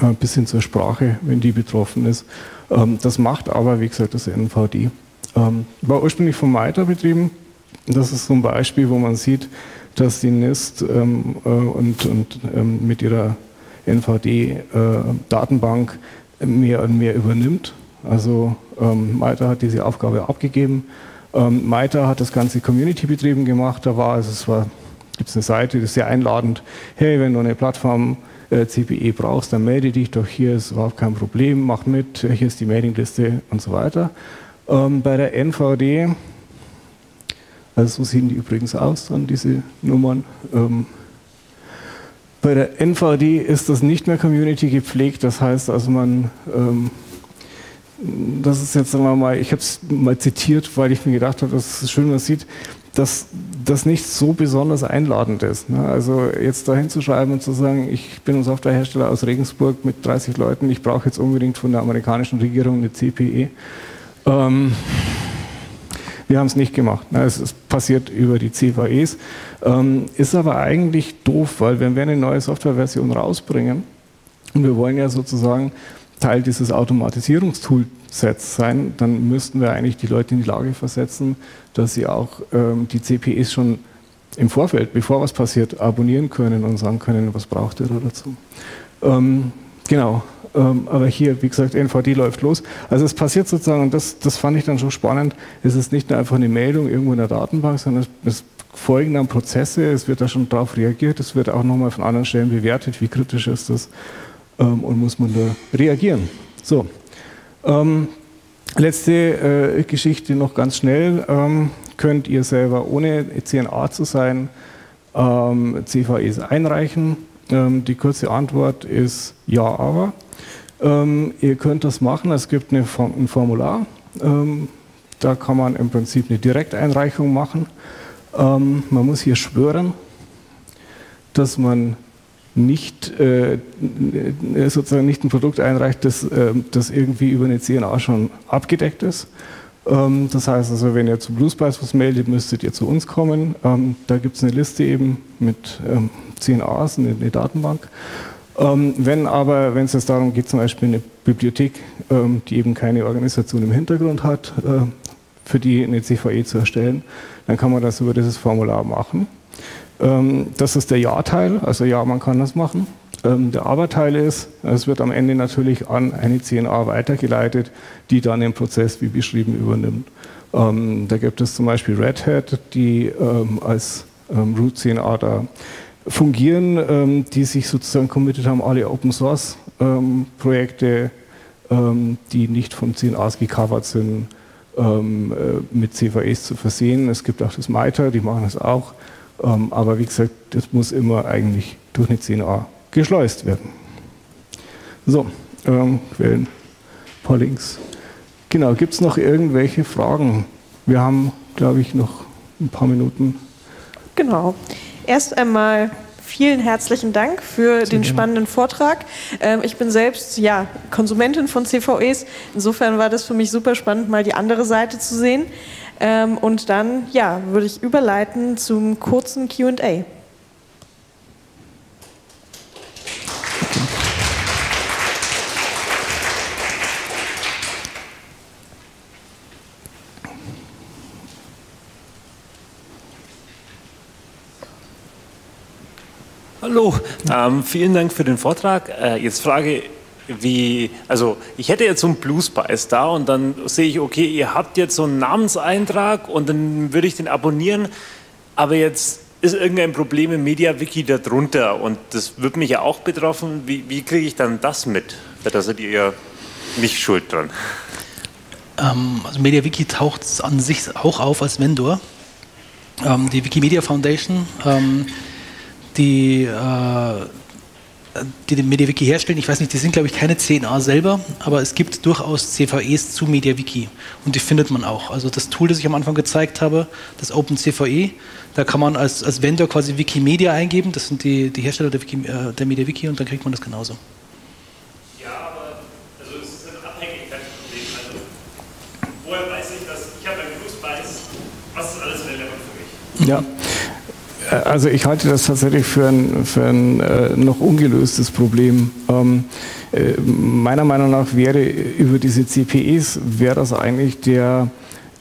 äh, bis hin zur Sprache, wenn die betroffen ist. Ähm, das macht aber, wie gesagt, das NVD. Ähm, war ursprünglich vom MITRE betrieben. Das ist so ein Beispiel, wo man sieht, dass die NIST ähm, äh, und, und mit ihrer NVD-Datenbank mehr und mehr übernimmt. Also ähm, MITRE hat diese Aufgabe abgegeben. Ähm, MITRE hat das ganze Community betrieben gemacht. Da war, also es war, gibt es eine Seite, die ist sehr einladend. Hey, wenn du eine Plattform äh, CPE brauchst, dann melde dich doch hier, ist überhaupt kein Problem, mach mit, hier ist die Mailingliste und so weiter. Ähm, bei der NVD, also so sehen die übrigens aus, dann diese Nummern. Ähm, bei der NVD ist das nicht mehr Community gepflegt, das heißt also man, ähm, das ist jetzt sagen wir mal, ich habe es mal zitiert, weil ich mir gedacht habe, das ist schön, man sieht, dass das nicht so besonders einladend ist. Ne? Also jetzt da hinzuschreiben und zu sagen, ich bin ein Softwarehersteller aus Regensburg mit 30 Leuten, ich brauche jetzt unbedingt von der amerikanischen Regierung eine CPE. Ähm, wir haben es nicht gemacht. Ne? Es ist passiert über die CVEs. Ähm, ist aber eigentlich doof, weil wenn wir eine neue Softwareversion rausbringen, und wir wollen ja sozusagen Teil dieses Automatisierungstoolsets sein, dann müssten wir eigentlich die Leute in die Lage versetzen, dass sie auch ähm, die CPEs schon im Vorfeld, bevor was passiert, abonnieren können und sagen können, was braucht ihr da dazu. Ähm, genau, ähm, aber hier, wie gesagt, NVD läuft los. Also es passiert sozusagen, und das, das fand ich dann schon spannend, es ist nicht nur einfach eine Meldung irgendwo in der Datenbank, sondern es, es folgen dann Prozesse, es wird da schon darauf reagiert, es wird auch nochmal von anderen Stellen bewertet, wie kritisch ist das ähm, und muss man da reagieren. So, ähm, letzte äh, Geschichte noch ganz schnell. Ähm, könnt ihr selber, ohne CNA zu sein, ähm, CVEs einreichen? Ähm, die kurze Antwort ist ja, aber. Ähm, ihr könnt das machen, es gibt eine, ein Formular, da kann man im Prinzip eine Direkteinreichung machen. man muss hier schwören, dass man nicht äh, sozusagen nicht ein Produkt einreicht, das, äh, das irgendwie über eine CNA schon abgedeckt ist. Ähm, das heißt also, wenn ihr zu Bluespice was meldet, müsstet ihr zu uns kommen. Ähm, da gibt es eine Liste eben mit ähm, CNAs, eine, eine Datenbank. Ähm, wenn aber, wenn es jetzt darum geht, zum Beispiel eine Bibliothek, ähm, die eben keine Organisation im Hintergrund hat, äh, für die eine CVE zu erstellen, dann kann man das über dieses Formular machen. Ähm, das ist der Ja-Teil, also ja, man kann das machen. Ähm, der Aber-Teil ist, es wird am Ende natürlich an eine CNA weitergeleitet, die dann den Prozess wie beschrieben übernimmt. Ähm, da gibt es zum Beispiel Red Hat, die als Root CNA da fungieren, die sich sozusagen committed haben, alle Open Source Projekte, die nicht von CNAs gecovert sind, äh, mit CVEs zu versehen. Es gibt auch das MITRE, die machen das auch. Ähm, aber wie gesagt, das muss immer eigentlich durch eine 10a geschleust werden. So, ähm, Quellen, ein paar Links. Genau, gibt es noch irgendwelche Fragen? Wir haben, glaube ich, noch ein paar Minuten. Genau. Erst einmal vielen herzlichen Dank für den spannenden Vortrag. Ähm, ich bin selbst ja, Konsumentin von CVEs. Insofern war das für mich super spannend, mal die andere Seite zu sehen. Ähm, und dann ja, würde ich überleiten zum kurzen QA. Hallo, ähm, vielen Dank für den Vortrag. Äh, jetzt frage wie, also ich hätte jetzt so einen Blue Spice da und dann sehe ich, okay, ihr habt jetzt so einen Namenseintrag und dann würde ich den abonnieren, aber jetzt ist irgendein Problem im MediaWiki darunter und das wird mich ja auch betroffen. Wie, wie kriege ich dann das mit? Da seid ihr ja nicht schuld dran. Ähm, also MediaWiki taucht an sich auch auf als Vendor. Ähm, die Wikimedia Foundation ähm, die, äh, die den MediaWiki herstellen, ich weiß nicht, die sind glaube ich keine CNA selber, aber es gibt durchaus CVEs zu MediaWiki und die findet man auch. Also das Tool, das ich am Anfang gezeigt habe, das OpenCVE, da kann man als, als Vendor quasi Wikimedia eingeben, das sind die, die Hersteller der, Wiki, äh, der MediaWiki und dann kriegt man das genauso. Ja, aber also es ist ein Abhängigkeitsproblem. Also woher weiß ich, dass ich habe einen Flusspreis, was ist alles relevant für mich? Ja. Also ich halte das tatsächlich für ein, für ein äh, noch ungelöstes Problem. Ähm, äh, meiner Meinung nach wäre über diese CPEs, wäre das eigentlich der,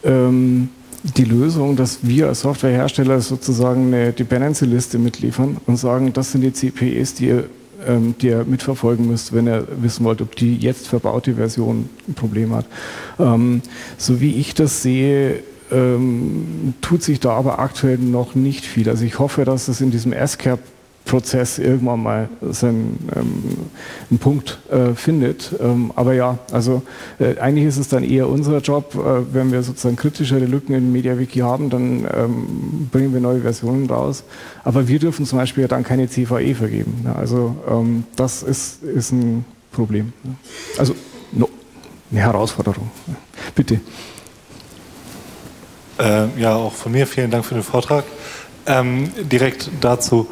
ähm, die Lösung, dass wir als Softwarehersteller sozusagen eine Dependency-Liste mitliefern und sagen, das sind die CPEs, die ihr, ähm, die ihr mitverfolgen müsst, wenn ihr wissen wollt, ob die jetzt verbaute Version ein Problem hat. Ähm, so wie ich das sehe, ähm, tut sich da aber aktuell noch nicht viel. Also ich hoffe, dass es in diesem S-Cap Prozess irgendwann mal seinen ähm, einen Punkt äh, findet. Ähm, aber ja, also äh, eigentlich ist es dann eher unser Job, äh, wenn wir sozusagen kritischere Lücken im MediaWiki haben, dann ähm, bringen wir neue Versionen raus. Aber wir dürfen zum Beispiel dann keine CVE vergeben. Ne? Also ähm, das ist, ist ein Problem. Ne? Also no, eine Herausforderung. Bitte. Äh, ja, auch von mir vielen Dank für den Vortrag. Ähm, direkt dazu,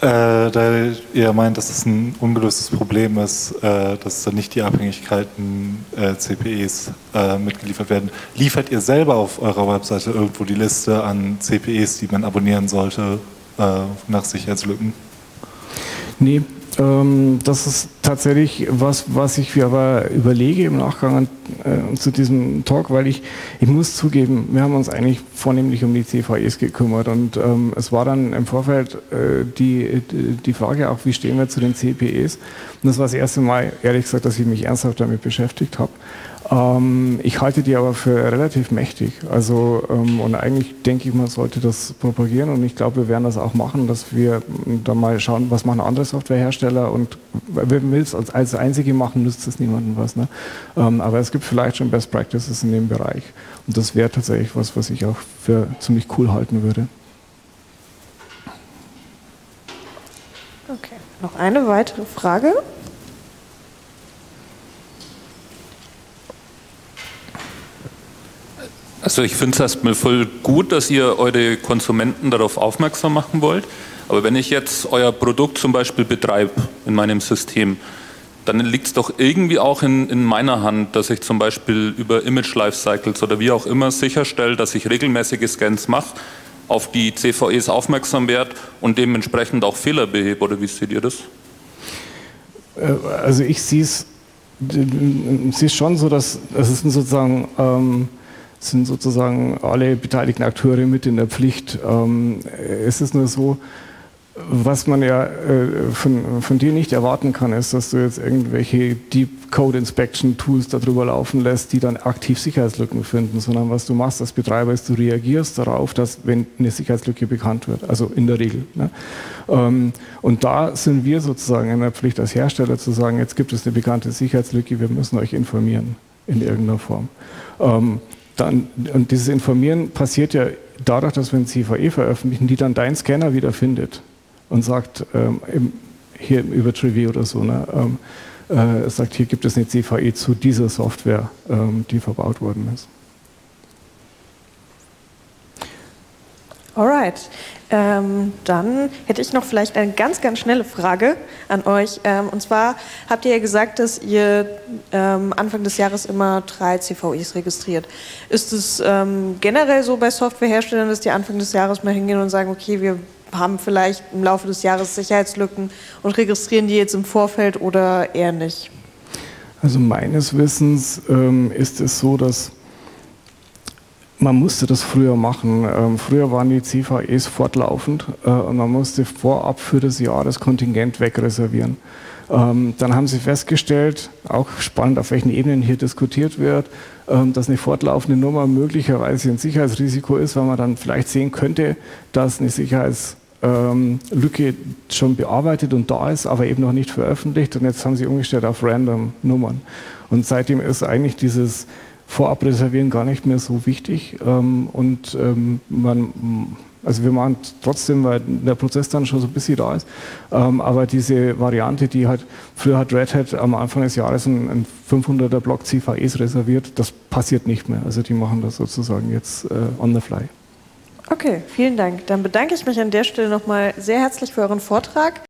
äh, da ihr meint, dass es ein ungelöstes Problem ist, äh, dass da nicht die Abhängigkeiten äh, CPEs äh, mitgeliefert werden. Liefert ihr selber auf eurer Webseite irgendwo die Liste an CPEs, die man abonnieren sollte, äh, nach Sicherheitslücken? Nee, ähm, das ist tatsächlich was, was ich mir aber überlege im Nachgang äh, zu diesem Talk, weil ich, ich muss zugeben, wir haben uns eigentlich vornehmlich um die CVEs gekümmert und ähm, es war dann im Vorfeld äh, die, die Frage auch, wie stehen wir zu den CPEs? Und das war das erste Mal, ehrlich gesagt, dass ich mich ernsthaft damit beschäftigt habe. Ähm, ich halte die aber für relativ mächtig. Also, ähm, und eigentlich denke ich, man sollte das propagieren und ich glaube, wir werden das auch machen, dass wir da mal schauen, was machen andere Softwarehersteller und wenn wir es als, Einzige machen, nützt es niemandem was. Ne? Ähm, aber es gibt vielleicht schon Best Practices in dem Bereich und das wäre tatsächlich was, was ich auch für ziemlich cool halten würde. Okay, noch eine weitere Frage. Also ich finde es erstmal voll gut, dass ihr eure Konsumenten darauf aufmerksam machen wollt. Aber wenn ich jetzt euer Produkt zum Beispiel betreibe in meinem System, dann liegt es doch irgendwie auch in, in, meiner Hand, dass ich zum Beispiel über Image Lifecycles oder wie auch immer sicherstelle, dass ich regelmäßige Scans mache, auf die CVEs aufmerksam werde und dementsprechend auch Fehler behebe. Oder wie seht ihr das? Äh, also ich sehe es schon so, dass es ist sozusagen ähm, sind sozusagen alle beteiligten Akteure mit in der Pflicht. Ähm, es ist nur so, was man ja äh, von, von dir nicht erwarten kann, ist, dass du jetzt irgendwelche Deep Code Inspection Tools darüber laufen lässt, die dann aktiv Sicherheitslücken finden, sondern was du machst als Betreiber ist, du reagierst darauf, dass wenn eine Sicherheitslücke bekannt wird, also in der Regel. Ne? Ähm, und da sind wir sozusagen in der Pflicht als Hersteller zu sagen, jetzt gibt es eine bekannte Sicherheitslücke, wir müssen euch informieren in irgendeiner Form. Ähm, dann, und dieses Informieren passiert ja dadurch, dass wir ein CVE veröffentlichen, die dann dein Scanner wieder findet und sagt, ähm, hier über Trivia oder so, ne, ähm, äh, sagt, hier gibt es eine CVE zu dieser Software, ähm, die verbaut worden ist. Alright. Ähm, dann hätte ich noch vielleicht eine ganz, ganz schnelle Frage an euch. Ähm, und zwar habt ihr ja gesagt, dass ihr ähm, Anfang des Jahres immer drei CVIs registriert. Ist es ähm, generell so bei Softwareherstellern, dass die Anfang des Jahres mal hingehen und sagen, okay, wir haben vielleicht im Laufe des Jahres Sicherheitslücken und registrieren die jetzt im Vorfeld oder eher nicht? Also meines Wissens ähm, ist es so, dass man musste das früher machen. Ähm, früher waren die CVEs fortlaufend äh, und man musste vorab für das Jahr das Kontingent wegreservieren. Ähm, dann haben sie festgestellt, auch spannend, auf welchen Ebenen hier diskutiert wird, ähm, dass eine fortlaufende Nummer möglicherweise ein Sicherheitsrisiko ist, weil man dann vielleicht sehen könnte, dass eine Sicherheitslücke schon bearbeitet und da ist, aber eben noch nicht veröffentlicht. Und jetzt haben sie umgestellt auf random Nummern. Und seitdem ist eigentlich dieses vorab reservieren gar nicht mehr so wichtig. Ähm, und ähm, man, also wir machen trotzdem, weil der Prozess dann schon so ein bisschen da ist. Ähm, aber diese Variante, die halt, früher hat Red Hat am Anfang des Jahres ein, 500er Block CVEs reserviert, das passiert nicht mehr. Also die machen das sozusagen jetzt äh, on the fly. Okay, vielen Dank. Dann bedanke ich mich an der Stelle nochmal sehr herzlich für euren Vortrag.